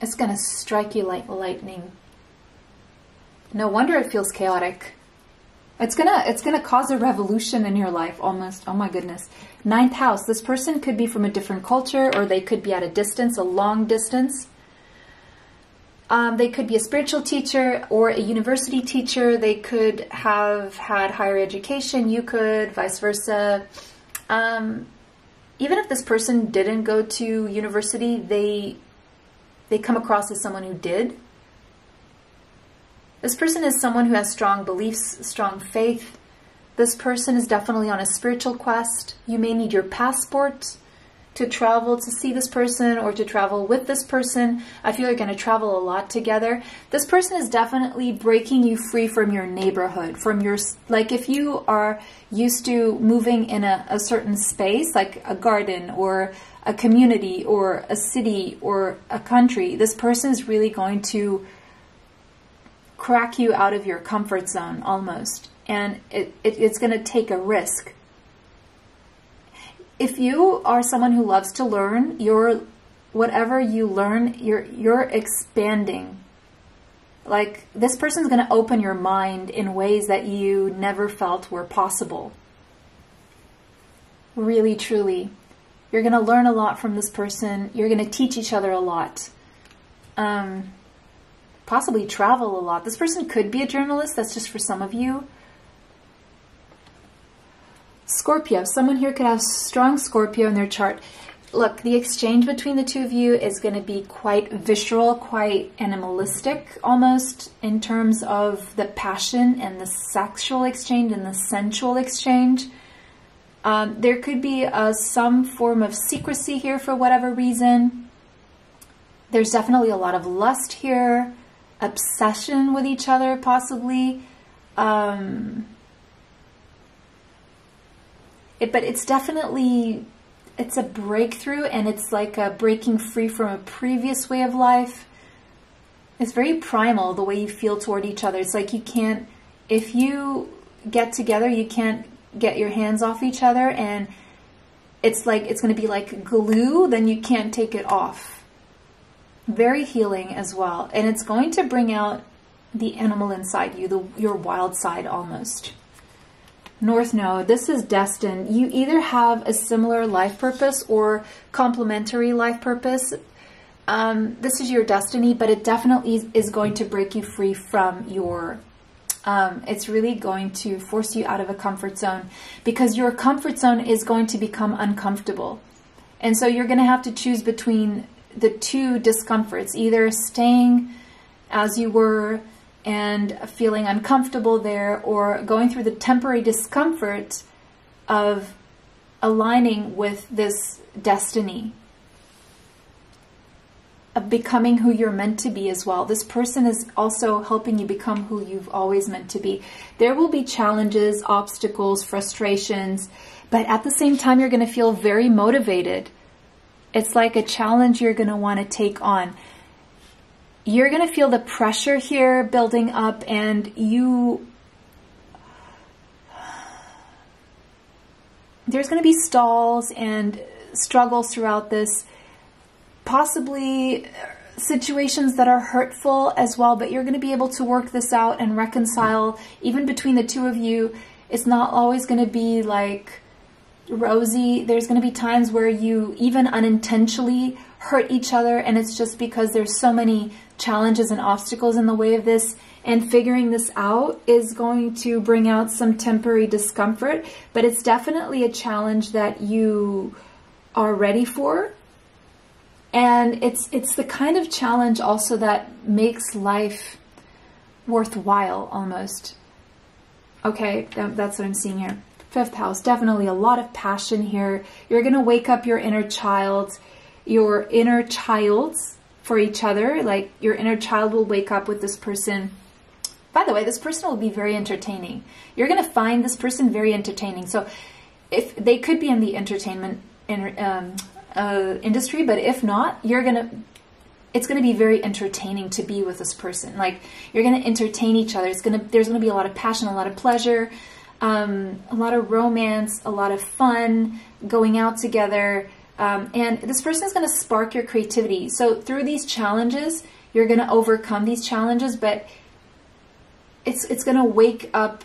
it's going to strike you like lightning. No wonder it feels chaotic. It's gonna it's gonna cause a revolution in your life almost. Oh my goodness. Ninth house. This person could be from a different culture or they could be at a distance, a long distance. Um, they could be a spiritual teacher or a university teacher. They could have had higher education. You could, vice versa. Um, even if this person didn't go to university, they they come across as someone who did. This person is someone who has strong beliefs, strong faith. This person is definitely on a spiritual quest. You may need your passport to travel to see this person or to travel with this person. I feel you're going to travel a lot together. This person is definitely breaking you free from your neighborhood, from your, like if you are used to moving in a, a certain space, like a garden or a community or a city or a country, this person is really going to crack you out of your comfort zone almost. And it, it, it's going to take a risk. If you are someone who loves to learn, you're whatever you learn, you're you're expanding. Like this person's going to open your mind in ways that you never felt were possible. Really, truly. You're going to learn a lot from this person. You're going to teach each other a lot. Um, possibly travel a lot. This person could be a journalist. That's just for some of you. Scorpio. Someone here could have strong Scorpio in their chart. Look, the exchange between the two of you is going to be quite visceral, quite animalistic almost in terms of the passion and the sexual exchange and the sensual exchange. Um, there could be uh, some form of secrecy here for whatever reason. There's definitely a lot of lust here obsession with each other, possibly. Um, it, but it's definitely it's a breakthrough, and it's like a breaking free from a previous way of life. It's very primal the way you feel toward each other. It's like you can't if you get together, you can't get your hands off each other, and it's like it's going to be like glue. Then you can't take it off very healing as well. And it's going to bring out the animal inside you, the, your wild side almost. North Node, this is destined. You either have a similar life purpose or complementary life purpose. Um, this is your destiny, but it definitely is going to break you free from your. Um, it's really going to force you out of a comfort zone because your comfort zone is going to become uncomfortable. And so you're going to have to choose between the two discomforts, either staying as you were and feeling uncomfortable there, or going through the temporary discomfort of aligning with this destiny, of becoming who you're meant to be as well. This person is also helping you become who you've always meant to be. There will be challenges, obstacles, frustrations, but at the same time, you're going to feel very motivated it's like a challenge you're going to want to take on. You're going to feel the pressure here building up and you there's going to be stalls and struggles throughout this, possibly situations that are hurtful as well, but you're going to be able to work this out and reconcile even between the two of you. It's not always going to be like rosy. There's going to be times where you even unintentionally hurt each other, and it's just because there's so many challenges and obstacles in the way of this. And figuring this out is going to bring out some temporary discomfort, but it's definitely a challenge that you are ready for. And it's it's the kind of challenge also that makes life worthwhile almost. Okay, that's what I'm seeing here. Fifth house, definitely a lot of passion here. You're going to wake up your inner child, your inner childs for each other. Like your inner child will wake up with this person. by the way, this person will be very entertaining. You're going to find this person very entertaining. So if they could be in the entertainment in, um, uh, industry, but if not, you're going to it's going to be very entertaining to be with this person. Like you're going to entertain each other. It's going to there's going to be a lot of passion, a lot of pleasure, um, a lot of romance, a lot of fun, going out together, um, and this person is going to spark your creativity. So through these challenges, you're going to overcome these challenges, but it's it's going to wake up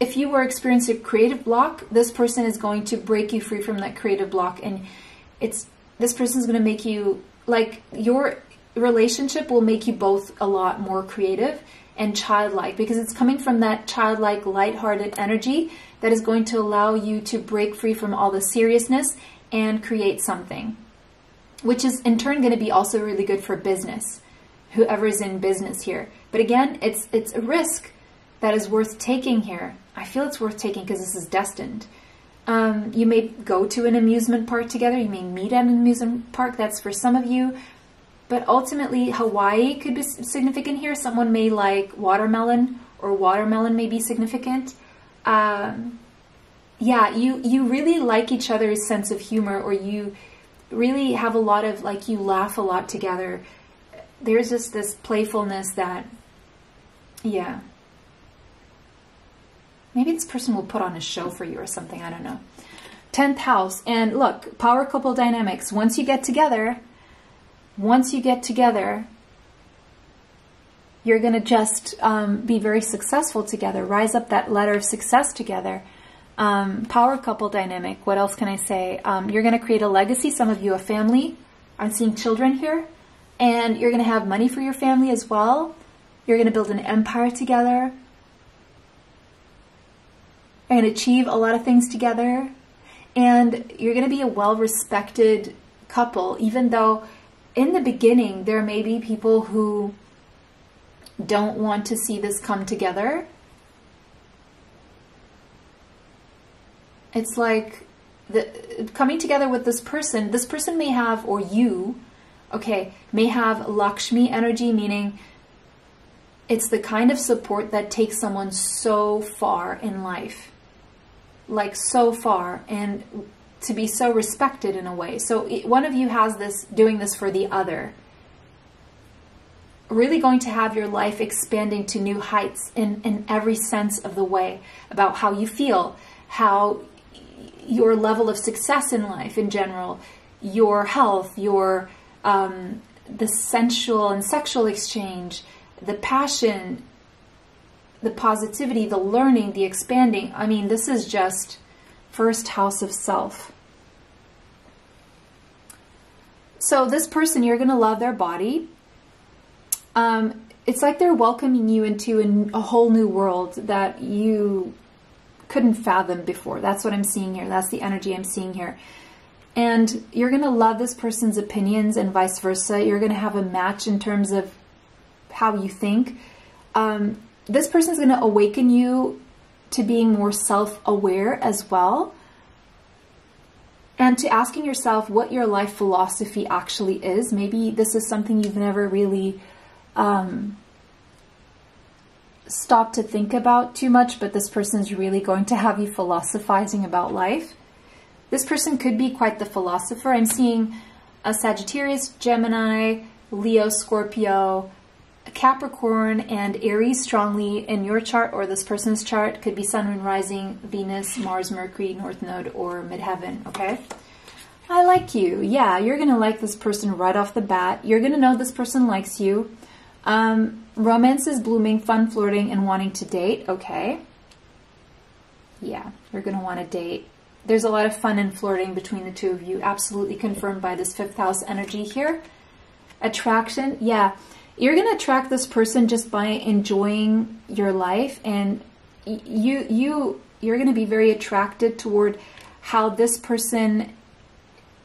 if you were experiencing creative block this person is going to break you free from that creative block and it's this person is going to make you like your relationship will make you both a lot more creative and childlike because it's coming from that childlike light-hearted energy that is going to allow you to break free from all the seriousness and create something which is in turn going to be also really good for business whoever's in business here. But again, it's it's a risk that is worth taking here. I feel it's worth taking because this is destined. Um, you may go to an amusement park together. You may meet at an amusement park. That's for some of you. But ultimately, Hawaii could be significant here. Someone may like watermelon, or watermelon may be significant. Um, yeah, you you really like each other's sense of humor, or you really have a lot of like you laugh a lot together there's just this playfulness that, yeah. Maybe this person will put on a show for you or something. I don't know. 10th house. And look, power couple dynamics. Once you get together, once you get together, you're going to just um, be very successful together, rise up that ladder of success together. Um, power couple dynamic. What else can I say? Um, you're going to create a legacy. Some of you, a family. I'm seeing children here and you're going to have money for your family as well. You're going to build an empire together. You're going to achieve a lot of things together. And you're going to be a well respected couple, even though in the beginning there may be people who don't want to see this come together. It's like the coming together with this person, this person may have, or you okay, may have Lakshmi energy, meaning it's the kind of support that takes someone so far in life. Like so far, and to be so respected in a way. So one of you has this, doing this for the other. Really going to have your life expanding to new heights in, in every sense of the way about how you feel, how your level of success in life in general, your health, your um, the sensual and sexual exchange, the passion, the positivity, the learning, the expanding. I mean, this is just first house of self. So this person, you're going to love their body. Um, it's like they're welcoming you into a, a whole new world that you couldn't fathom before. That's what I'm seeing here. That's the energy I'm seeing here. And you're going to love this person's opinions and vice versa. You're going to have a match in terms of how you think. Um, this person is going to awaken you to being more self-aware as well. And to asking yourself what your life philosophy actually is. Maybe this is something you've never really um, stopped to think about too much, but this person is really going to have you philosophizing about life. This person could be quite the philosopher. I'm seeing a Sagittarius, Gemini, Leo, Scorpio, Capricorn, and Aries strongly in your chart or this person's chart. Could be Sun, Moon, Rising, Venus, Mars, Mercury, North Node, or Midheaven, okay? I like you. Yeah, you're going to like this person right off the bat. You're going to know this person likes you. Um, romance is blooming, fun flirting, and wanting to date, okay? Yeah, you're going to want to date there's a lot of fun and flirting between the two of you, absolutely confirmed by this fifth house energy here. Attraction, yeah. You're going to attract this person just by enjoying your life and you you you're going to be very attracted toward how this person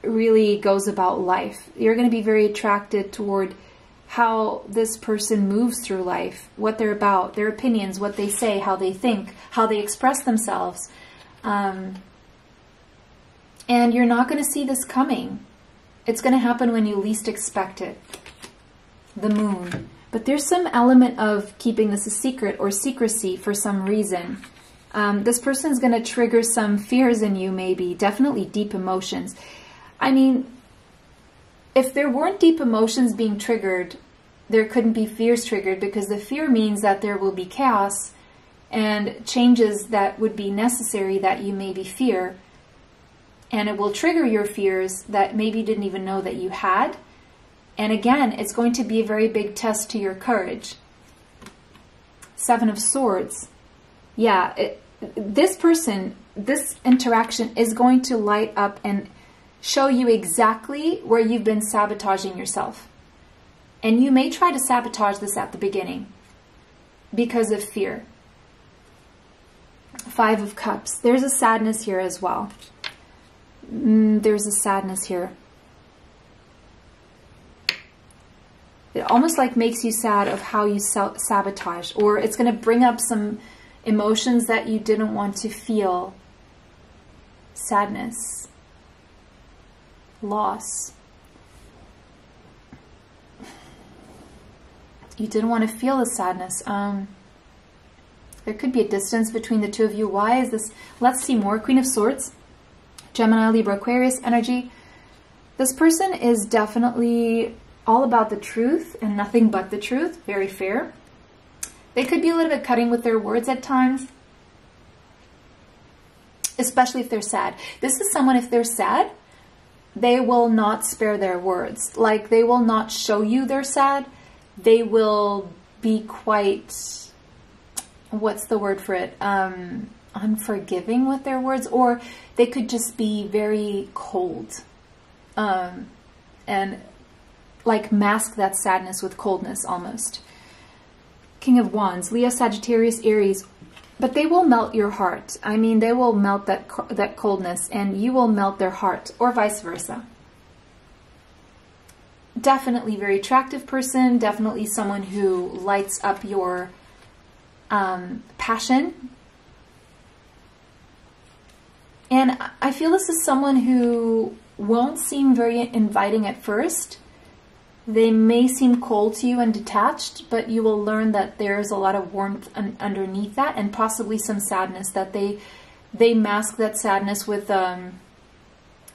really goes about life. You're going to be very attracted toward how this person moves through life, what they're about, their opinions, what they say, how they think, how they express themselves. Um, and you're not going to see this coming. It's going to happen when you least expect it. The moon. But there's some element of keeping this a secret or secrecy for some reason. Um, this person's going to trigger some fears in you, maybe, definitely deep emotions. I mean, if there weren't deep emotions being triggered, there couldn't be fears triggered because the fear means that there will be chaos and changes that would be necessary that you maybe fear. And it will trigger your fears that maybe you didn't even know that you had. And again, it's going to be a very big test to your courage. Seven of Swords. Yeah, it, this person, this interaction is going to light up and show you exactly where you've been sabotaging yourself. And you may try to sabotage this at the beginning because of fear. Five of Cups. There's a sadness here as well. Mm, there's a sadness here. It almost like makes you sad of how you sabotage, or it's going to bring up some emotions that you didn't want to feel. Sadness, loss. You didn't want to feel the sadness. Um, there could be a distance between the two of you. Why is this? Let's see more. Queen of Swords, Gemini, Libra, Aquarius energy. This person is definitely all about the truth and nothing but the truth. Very fair. They could be a little bit cutting with their words at times, especially if they're sad. This is someone, if they're sad, they will not spare their words. Like, they will not show you they're sad. They will be quite what's the word for it? Um, unforgiving with their words, or they could just be very cold um, and like mask that sadness with coldness almost. King of Wands, Leo, Sagittarius, Aries, but they will melt your heart. I mean, they will melt that that coldness, and you will melt their heart, or vice versa. Definitely very attractive person. Definitely someone who lights up your um, passion. And I feel this is someone who won't seem very inviting at first. They may seem cold to you and detached, but you will learn that there's a lot of warmth un underneath that and possibly some sadness that they they mask that sadness with um,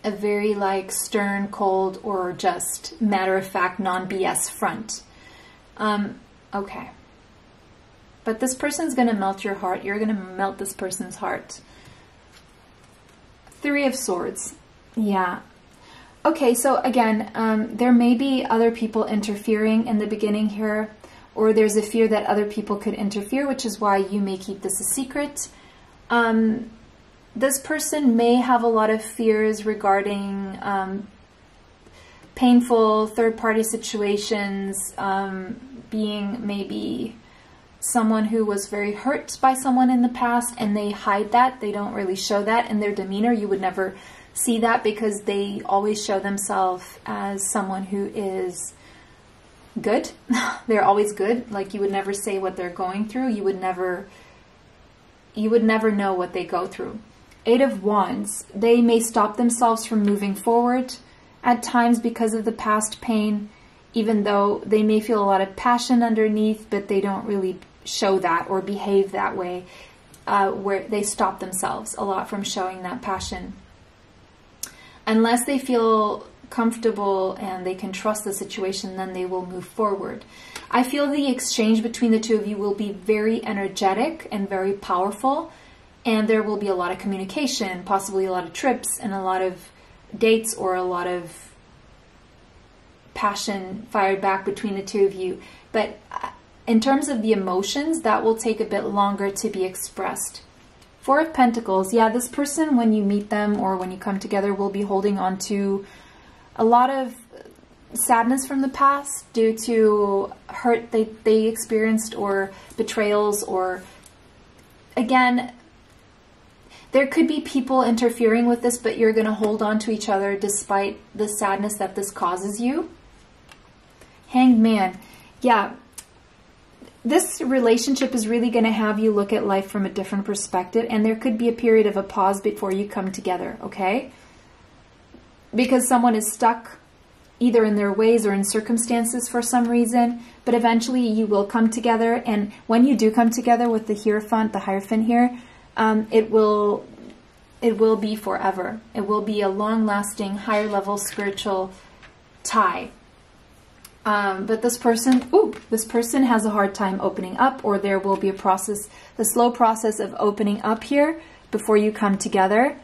a very like stern, cold, or just matter of fact, non BS front. Um, okay. But this person's going to melt your heart. You're going to melt this person's heart. Three of Swords. Yeah. Okay, so again, um, there may be other people interfering in the beginning here, or there's a fear that other people could interfere, which is why you may keep this a secret. Um, this person may have a lot of fears regarding um, painful third-party situations, um, being maybe someone who was very hurt by someone in the past and they hide that. They don't really show that in their demeanor. You would never see that because they always show themselves as someone who is good. they're always good. Like you would never say what they're going through. You would never you would never know what they go through. Eight of Wands, they may stop themselves from moving forward at times because of the past pain even though they may feel a lot of passion underneath, but they don't really show that or behave that way, uh, where they stop themselves a lot from showing that passion. Unless they feel comfortable and they can trust the situation, then they will move forward. I feel the exchange between the two of you will be very energetic and very powerful, and there will be a lot of communication, possibly a lot of trips and a lot of dates or a lot of passion fired back between the two of you. But uh, in terms of the emotions, that will take a bit longer to be expressed. Four of Pentacles, yeah, this person, when you meet them or when you come together, will be holding on to a lot of sadness from the past due to hurt they, they experienced or betrayals or, again, there could be people interfering with this, but you're going to hold on to each other despite the sadness that this causes you. Hanged man. Yeah. This relationship is really going to have you look at life from a different perspective, and there could be a period of a pause before you come together, okay? Because someone is stuck either in their ways or in circumstances for some reason, but eventually you will come together. And when you do come together with the Hierophant, the Hierophant here, um, it will it will be forever. It will be a long-lasting, higher level spiritual tie. Um, but this person, ooh, this person has a hard time opening up, or there will be a process, the slow process of opening up here before you come together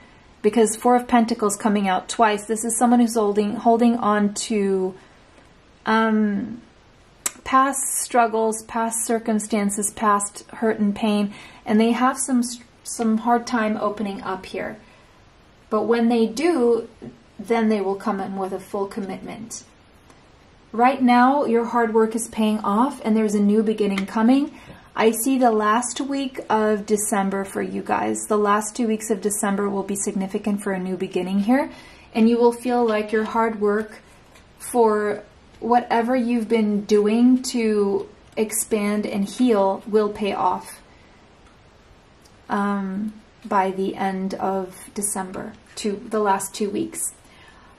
because Four of Pentacles coming out twice. This is someone who's holding holding on to um, past struggles, past circumstances, past hurt and pain, and they have some some hard time opening up here. But when they do, then they will come in with a full commitment. Right now, your hard work is paying off, and there's a new beginning coming. I see the last week of December for you guys. The last two weeks of December will be significant for a new beginning here. And you will feel like your hard work for whatever you've been doing to expand and heal will pay off um, by the end of December, to the last two weeks.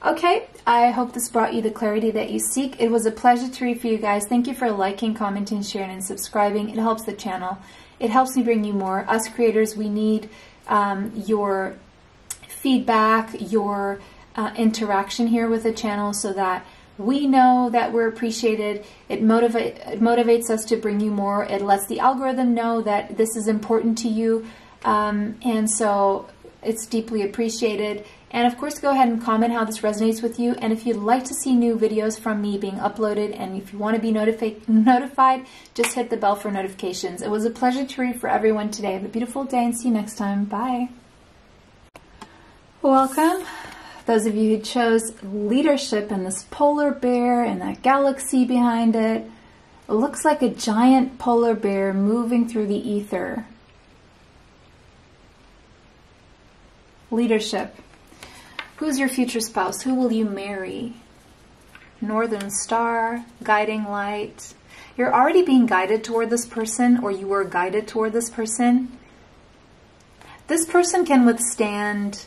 Okay, I hope this brought you the clarity that you seek. It was a pleasure to read for you guys. Thank you for liking, commenting, sharing, and subscribing. It helps the channel. It helps me bring you more. Us creators, we need um, your feedback, your uh, interaction here with the channel so that we know that we're appreciated. It, it motivates us to bring you more. It lets the algorithm know that this is important to you. Um, and so it's deeply appreciated. And of course, go ahead and comment how this resonates with you. And if you'd like to see new videos from me being uploaded, and if you want to be notifi notified, just hit the bell for notifications. It was a pleasure to read for everyone today. Have a beautiful day and see you next time. Bye. Welcome. Those of you who chose leadership and this polar bear and that galaxy behind it. It looks like a giant polar bear moving through the ether. Leadership. Who's your future spouse? Who will you marry? Northern Star, Guiding Light. You're already being guided toward this person, or you were guided toward this person. This person can withstand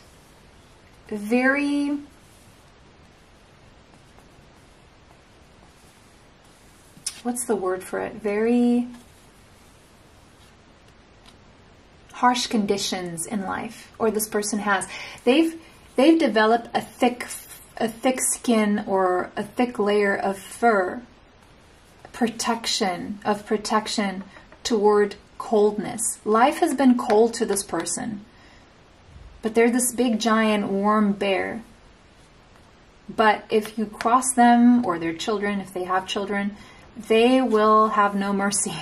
very what's the word for it? Very harsh conditions in life, or this person has. They've they've developed a thick a thick skin or a thick layer of fur protection of protection toward coldness. Life has been cold to this person. But they're this big giant warm bear. But if you cross them or their children, if they have children, they will have no mercy.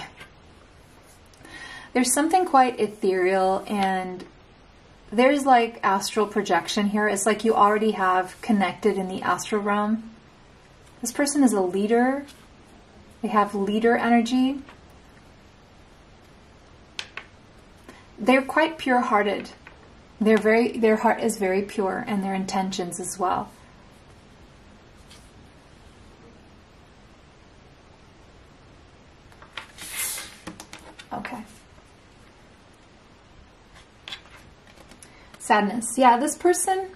There's something quite ethereal and there's like astral projection here. It's like you already have connected in the astral realm. This person is a leader. They have leader energy. They're quite pure-hearted. They're very their heart is very pure and their intentions as well. Okay. Sadness. Yeah, this person,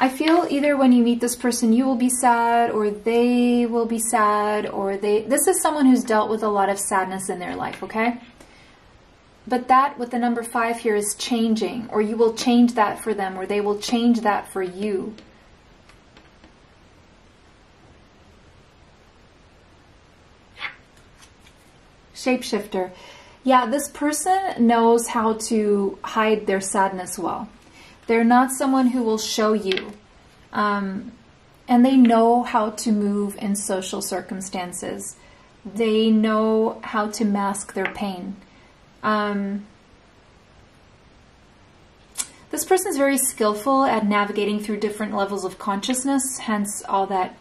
I feel either when you meet this person, you will be sad or they will be sad or they, this is someone who's dealt with a lot of sadness in their life, okay? But that with the number five here is changing or you will change that for them or they will change that for you. Shapeshifter. Yeah, this person knows how to hide their sadness well. They're not someone who will show you. Um, and they know how to move in social circumstances. They know how to mask their pain. Um, this person is very skillful at navigating through different levels of consciousness, hence all that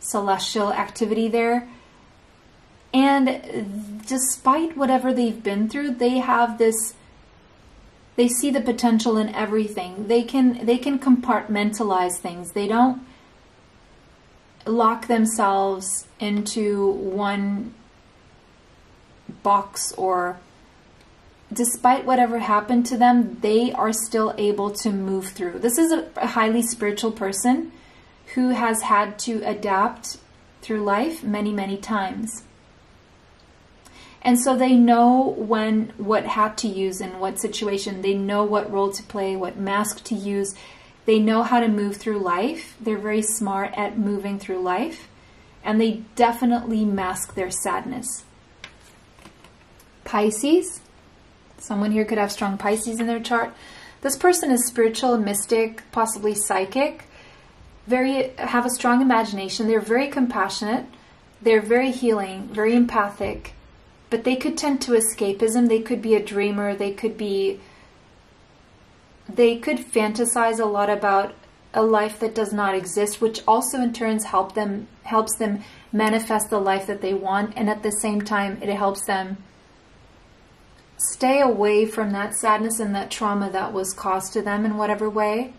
celestial activity there. And despite whatever they've been through, they have this they see the potential in everything. They can they can compartmentalize things. They don't lock themselves into one box or despite whatever happened to them, they are still able to move through. This is a, highly spiritual person who has had to adapt through life many, many times. And so they know when what hat to use in what situation. They know what role to play, what mask to use. They know how to move through life. They're very smart at moving through life. And they definitely mask their sadness. Pisces. Someone here could have strong Pisces in their chart. This person is spiritual, mystic, possibly psychic. Very have a strong imagination. They're very compassionate. They're very healing, very empathic but they could tend to escapism. They could be a dreamer. They could be. They could fantasize a lot about a life that does not exist, which also in turns help them helps them manifest the life that they want, and at the same time, it helps them stay away from that sadness and that trauma that was caused to them in whatever way.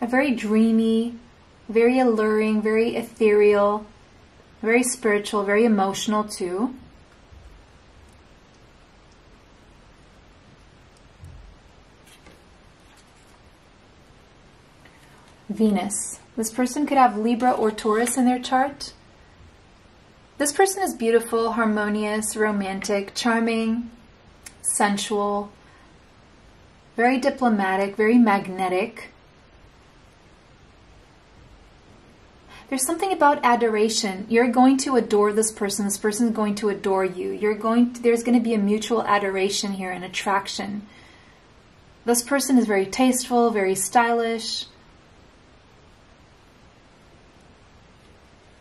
A very dreamy, very alluring, very ethereal, very spiritual, very emotional too. Venus. This person could have Libra or Taurus in their chart. This person is beautiful, harmonious, romantic, charming, sensual, very diplomatic, very magnetic. There's something about adoration. You're going to adore this person. This person is going to adore you. You're going to, there's going to be a mutual adoration here and attraction. This person is very tasteful, very stylish.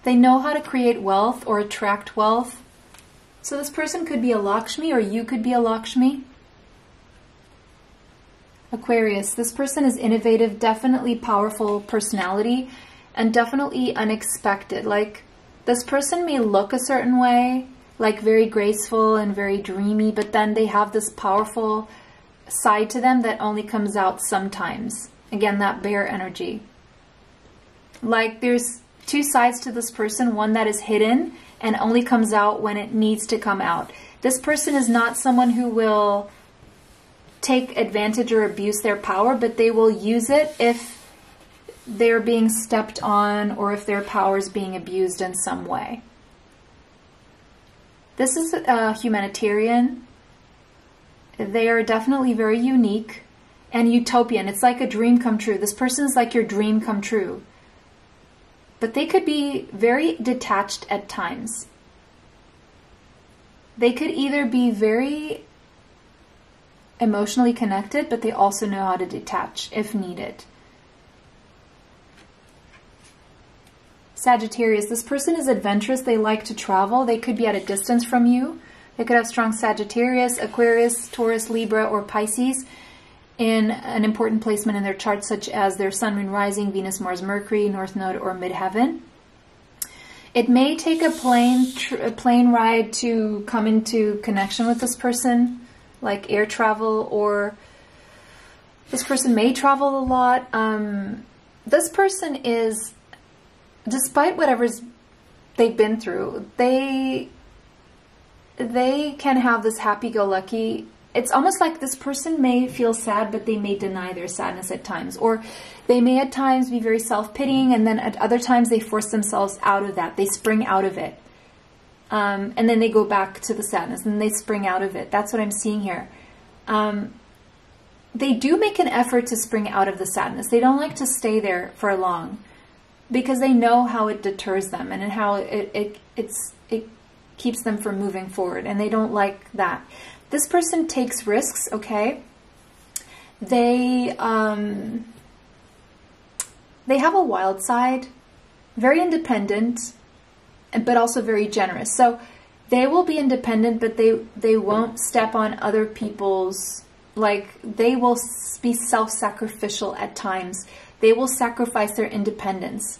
They know how to create wealth or attract wealth. So this person could be a Lakshmi or you could be a Lakshmi. Aquarius, this person is innovative, definitely powerful personality and definitely unexpected. Like, this person may look a certain way, like very graceful and very dreamy, but then they have this powerful side to them that only comes out sometimes. Again, that bear energy. Like, there's two sides to this person one that is hidden and only comes out when it needs to come out. This person is not someone who will take advantage or abuse their power, but they will use it if they're being stepped on or if their power is being abused in some way. This is a humanitarian. They are definitely very unique and utopian. It's like a dream come true. This person is like your dream come true. But they could be very detached at times. They could either be very emotionally connected, but they also know how to detach if needed. Sagittarius, this person is adventurous. They like to travel. They could be at a distance from you. They could have strong Sagittarius, Aquarius, Taurus, Libra, or Pisces in an important placement in their chart, such as their Sun, Moon, Rising, Venus, Mars, Mercury, North Node, or Midheaven. It may take a plane a plane ride to come into connection with this person, like air travel, or this person may travel a lot. Um, this person is despite whatever's they've been through, they they can have this happy-go-lucky. It's almost like this person may feel sad, but they may deny their sadness at times, or they may at times be very self-pitying, and then at other times they force themselves out of that. They spring out of it, um, and then they go back to the sadness, and they spring out of it. That's what I'm seeing here. Um, they do make an effort to spring out of the sadness. They don't like to stay there for long because they know how it deters them and how it, it it's it keeps them from moving forward and they don't like that. This person takes risks okay? They um they have a wild side very independent but also very generous. So they will be independent but they they won't step on other people's like they will be self-sacrificial at times they will sacrifice their independence,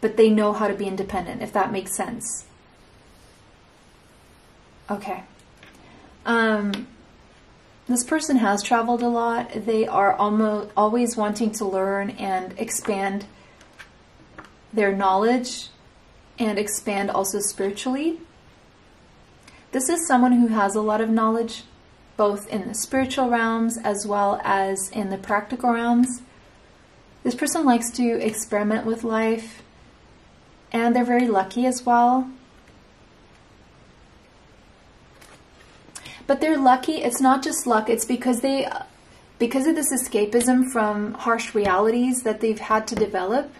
but they know how to be independent, if that makes sense. Okay. Um, this person has traveled a lot. They are almost always wanting to learn and expand their knowledge and expand also spiritually. This is someone who has a lot of knowledge, both in the spiritual realms as well as in the practical realms. This person likes to experiment with life and they're very lucky as well. But they're lucky, it's not just luck, it's because they because of this escapism from harsh realities that they've had to develop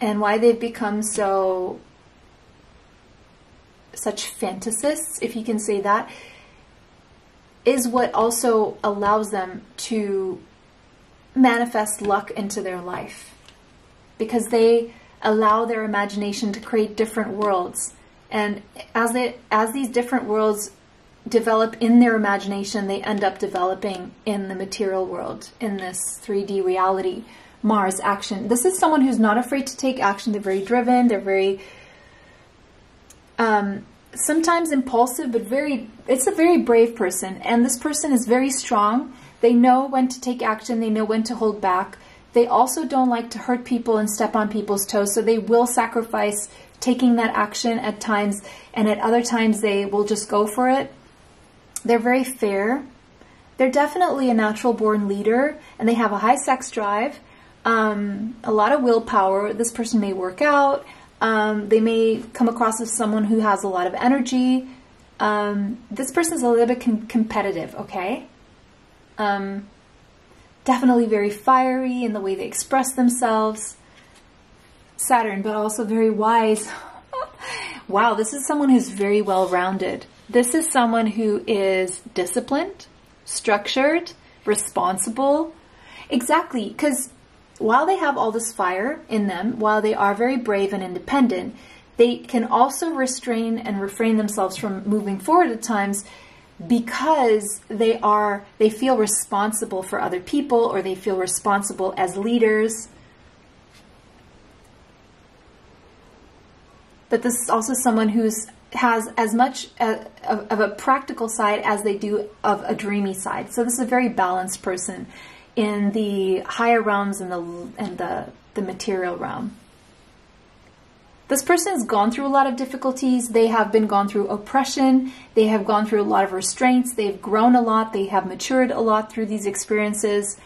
and why they've become so such fantasists, if you can say that, is what also allows them to manifest luck into their life. Because they allow their imagination to create different worlds. And as they as these different worlds develop in their imagination, they end up developing in the material world, in this 3D reality. Mars action. This is someone who's not afraid to take action. They're very driven. They're very um, sometimes impulsive, but very, it's a very brave person. And this person is very strong. They know when to take action. They know when to hold back. They also don't like to hurt people and step on people's toes. So they will sacrifice taking that action at times. And at other times they will just go for it. They're very fair. They're definitely a natural born leader and they have a high sex drive. Um, a lot of willpower. This person may work out. Um, they may come across as someone who has a lot of energy. Um, this person's a little bit com competitive, okay? Um, definitely very fiery in the way they express themselves. Saturn, but also very wise. wow, this is someone who's very well rounded. This is someone who is disciplined, structured, responsible. Exactly, because while they have all this fire in them, while they are very brave and independent, they can also restrain and refrain themselves from moving forward at times because they are they feel responsible for other people or they feel responsible as leaders but this is also someone who's has as much a, of, of a practical side as they do of a dreamy side so this is a very balanced person in the higher realms and the and the the material realm. This person has gone through a lot of difficulties. They have been gone through oppression. They have gone through a lot of restraints. They've grown a lot. They have matured a lot through these experiences.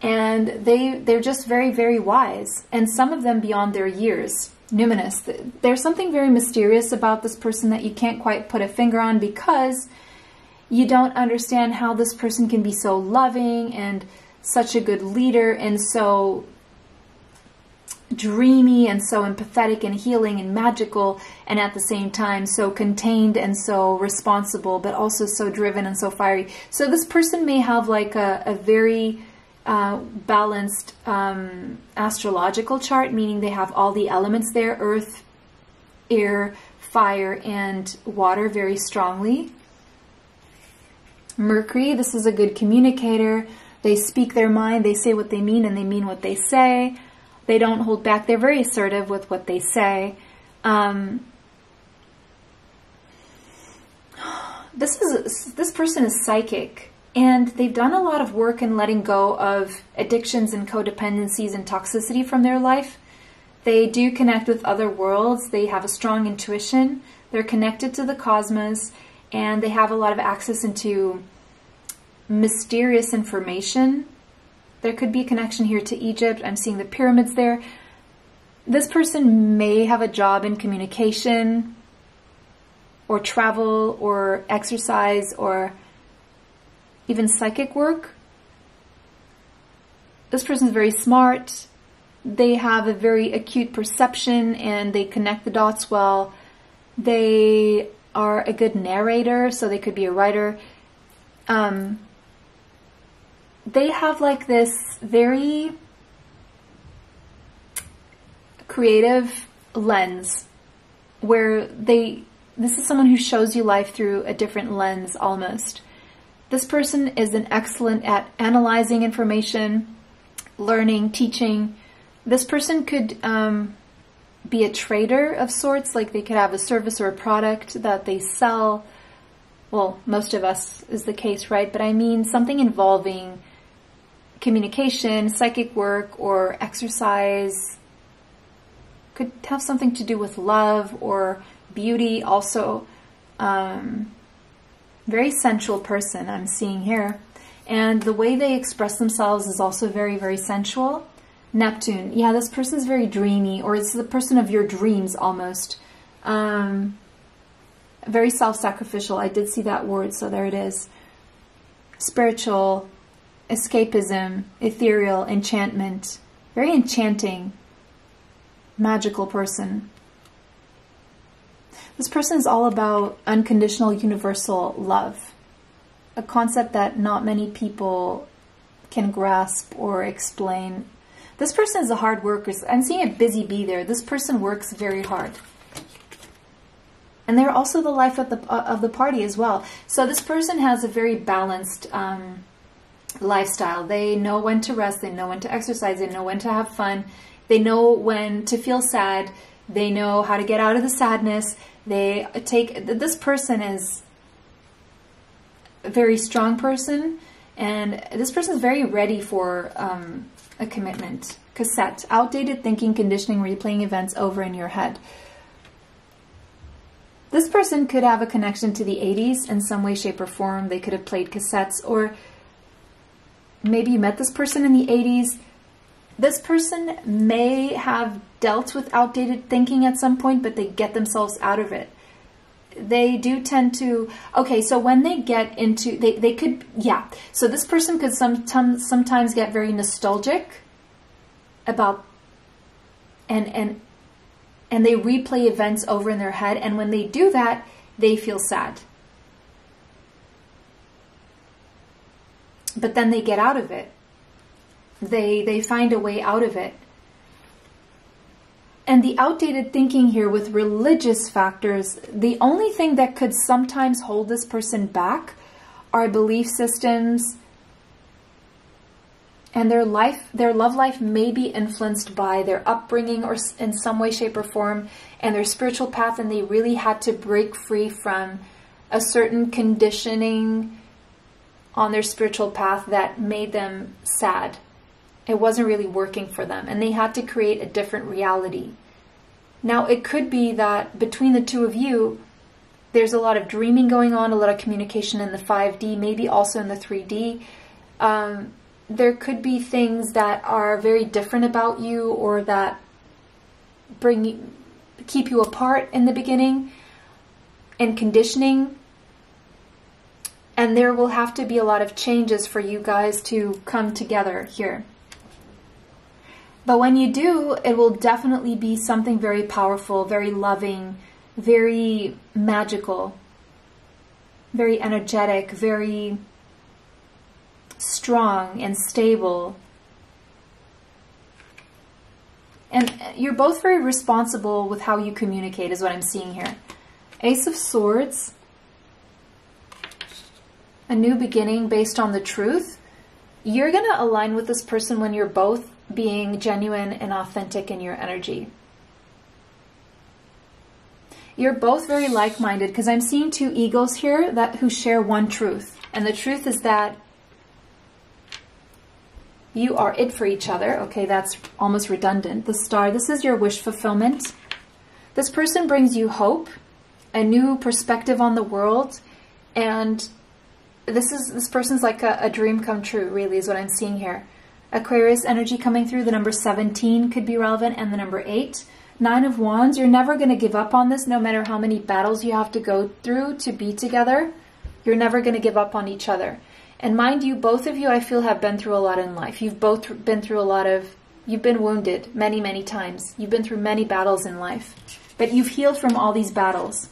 And they they're just very very wise and some of them beyond their years. Numinous. There's something very mysterious about this person that you can't quite put a finger on because you don't understand how this person can be so loving and such a good leader and so dreamy and so empathetic and healing and magical and at the same time so contained and so responsible but also so driven and so fiery so this person may have like a, a very uh, balanced um, astrological chart meaning they have all the elements there earth air fire and water very strongly Mercury, this is a good communicator. They speak their mind, they say what they mean, and they mean what they say. They don't hold back. They're very assertive with what they say. Um, this is this person is psychic, and they've done a lot of work in letting go of addictions and codependencies and toxicity from their life. They do connect with other worlds. They have a strong intuition. They're connected to the cosmos and they have a lot of access into mysterious information. There could be a connection here to Egypt. I'm seeing the pyramids there. This person may have a job in communication or travel or exercise or even psychic work. This person is very smart. They have a very acute perception and they connect the dots well. They are a good narrator, so they could be a writer. Um, they have like this very creative lens where they this is someone who shows you life through a different lens almost. This person is an excellent at analyzing information, learning, teaching. This person could um, be a trader of sorts, like they could have a service or a product that they sell. Well, most of us is the case, right? But I mean something involving communication, psychic work, or exercise. Could have something to do with love or beauty also. Um, very sensual person I'm seeing here. And the way they express themselves is also very, very sensual. Neptune. Yeah, this person is very dreamy, or it's the person of your dreams almost. Um, very self sacrificial. I did see that word, so there it is. Spiritual, escapism, ethereal, enchantment. Very enchanting, magical person. This person is all about unconditional, universal love, a concept that not many people can grasp or explain. This person is a hard worker. I'm seeing a busy bee there. This person works very hard. And they're also the life of the uh, of the party as well. So this person has a very balanced um, lifestyle. They know when to rest. They know when to exercise. They know when to have fun. They know when to feel sad. They know how to get out of the sadness. They take this person is a very strong person and this person is very ready for um, a commitment. Cassette, outdated thinking, conditioning, replaying events over in your head. This person could have a connection to the 80s in some way, shape, or form. They could have played cassettes, or maybe you met this person in the 80s. This person may have dealt with outdated thinking at some point, but they get themselves out of it. They do tend to okay so when they get into they, they could yeah. So this person could sometimes sometimes get very nostalgic about and and and they replay events over in their head and when they do that they feel sad but then they get out of it. They they find a way out of it. And the outdated thinking here with religious factors, the only thing that could sometimes hold this person back are belief systems and their life their love life may be influenced by their upbringing or in some way shape or form and their spiritual path and they really had to break free from a certain conditioning on their spiritual path that made them sad it wasn't really working for them and they had to create a different reality now, it could be that between the two of you, there's a lot of dreaming going on, a lot of communication in the 5D, maybe also in the 3D. Um, there could be things that are very different about you or that bring keep you apart in the beginning and conditioning. And there will have to be a lot of changes for you guys to come together here. But when you do, it will definitely be something very powerful, very loving, very magical, very energetic, very strong and stable. And you're both very responsible with how you communicate, is what I'm seeing here. Ace of Swords, a new beginning based on the truth. You're going to align with this person when you're both being genuine and authentic in your energy. You're both very like-minded because I'm seeing two egos here that who share one truth. And the truth is that you are it for each other. Okay, that's almost redundant. The star, this is your wish fulfillment. This person brings you hope, a new perspective on the world, and this is this person's like a, a dream come true, really, is what I'm seeing here. Aquarius energy coming through. The number 17 could be relevant and the number 8. Nine of Wands, you're never going to give up on this no matter how many battles you have to go through to be together. You're never going to give up on each other. And mind you, both of you, I feel, have been through a lot in life. You've both been through a lot of, you've been wounded many, many times. You've been through many battles in life. But you've healed from all these battles.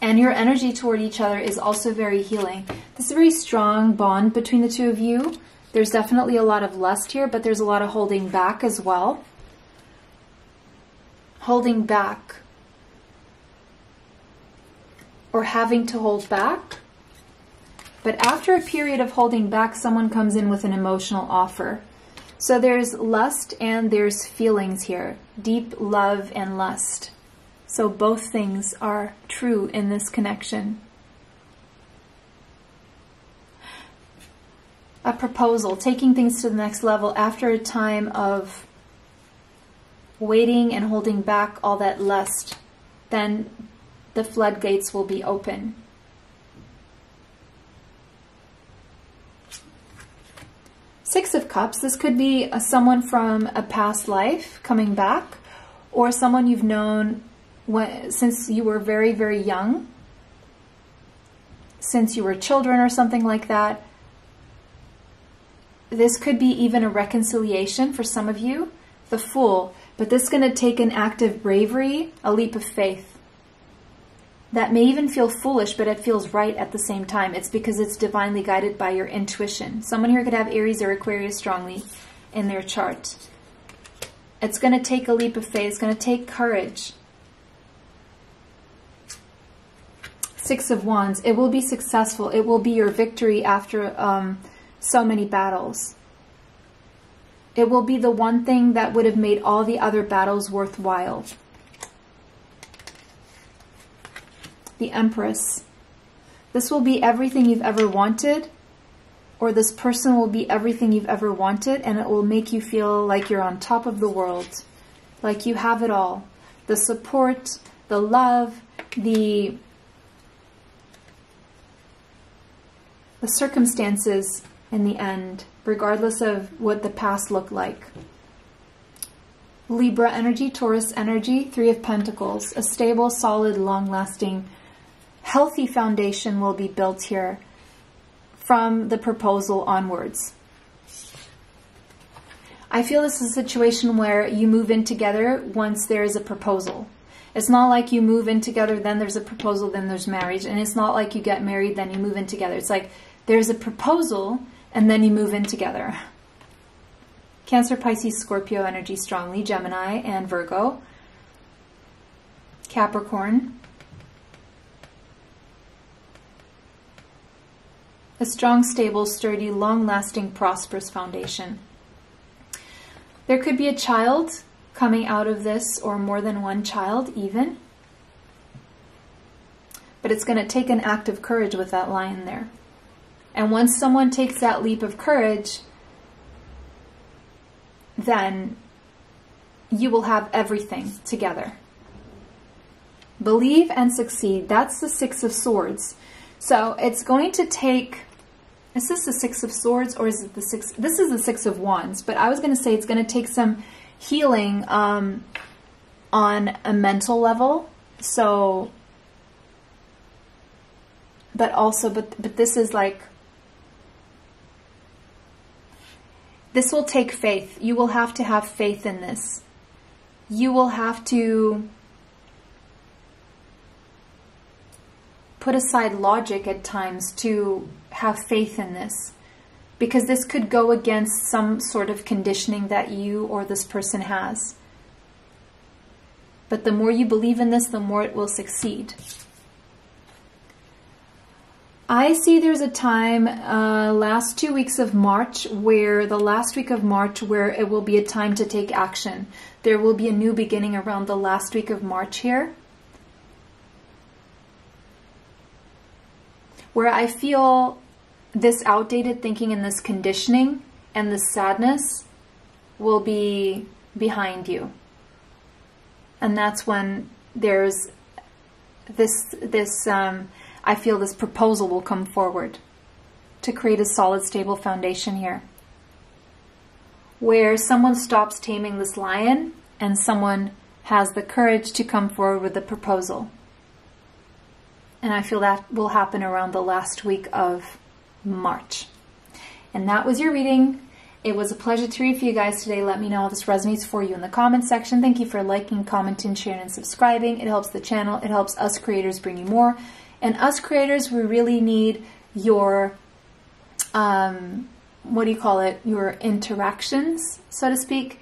And your energy toward each other is also very healing. This is a very strong bond between the two of you. There's definitely a lot of lust here, but there's a lot of holding back as well. Holding back. Or having to hold back. But after a period of holding back, someone comes in with an emotional offer. So there's lust and there's feelings here. Deep love and lust. So both things are true in this connection. A proposal, taking things to the next level after a time of waiting and holding back all that lust, then the floodgates will be open. Six of Cups, this could be a, someone from a past life coming back, or someone you've known when, since you were very, very young, since you were children or something like that. This could be even a reconciliation for some of you, the Fool, but this is going to take an act of bravery, a leap of faith that may even feel foolish, but it feels right at the same time. It's because it's divinely guided by your intuition. Someone here could have Aries or Aquarius strongly in their chart. It's going to take a leap of faith. It's going to take courage. Six of Wands. It will be successful. It will be your victory after um, so many battles. It will be the one thing that would have made all the other battles worthwhile. the Empress. This will be everything you've ever wanted, or this person will be everything you've ever wanted, and it will make you feel like you're on top of the world, like you have it all. The support, the love, the the circumstances in the end, regardless of what the past looked like. Libra energy, Taurus energy, Three of Pentacles, a stable, solid, long-lasting healthy foundation will be built here from the proposal onwards. I feel this is a situation where you move in together once there is a proposal. It's not like you move in together, then there's a proposal, then there's marriage. And it's not like you get married, then you move in together. It's like there's a proposal, and then you move in together. Cancer, Pisces, Scorpio energy strongly, Gemini, and Virgo. Capricorn, a strong, stable, sturdy, long-lasting, prosperous foundation. There could be a child coming out of this, or more than one child even. But it's going to take an act of courage with that lion there. And once someone takes that leap of courage, then you will have everything together. Believe and succeed. That's the Six of Swords. So it's going to take is this the Six of Swords or is it the Six? This is the Six of Wands, but I was going to say it's going to take some healing um, on a mental level. So, but also, but, but this is like, this will take faith. You will have to have faith in this. You will have to put aside logic at times to have faith in this because this could go against some sort of conditioning that you or this person has. But the more you believe in this, the more it will succeed. I see there's a time, uh, last two weeks of March, where the last week of March, where it will be a time to take action. There will be a new beginning around the last week of March here. Where I feel this outdated thinking and this conditioning and this sadness will be behind you. And that's when there's this, this um, I feel this proposal will come forward to create a solid, stable foundation here. Where someone stops taming this lion and someone has the courage to come forward with a proposal. And I feel that will happen around the last week of March. And that was your reading. It was a pleasure to read for you guys today. Let me know how this resonates for you in the comments section. Thank you for liking, commenting, sharing, and subscribing. It helps the channel. It helps us creators bring you more. And us creators, we really need your, um, what do you call it? Your interactions, so to speak,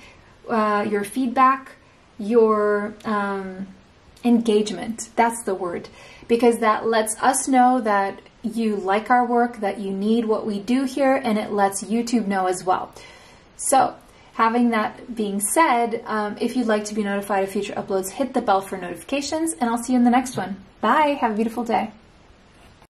uh, your feedback, your um, engagement. That's the word. Because that lets us know that you like our work, that you need what we do here, and it lets YouTube know as well. So, having that being said, um, if you'd like to be notified of future uploads, hit the bell for notifications, and I'll see you in the next one. Bye. Have a beautiful day.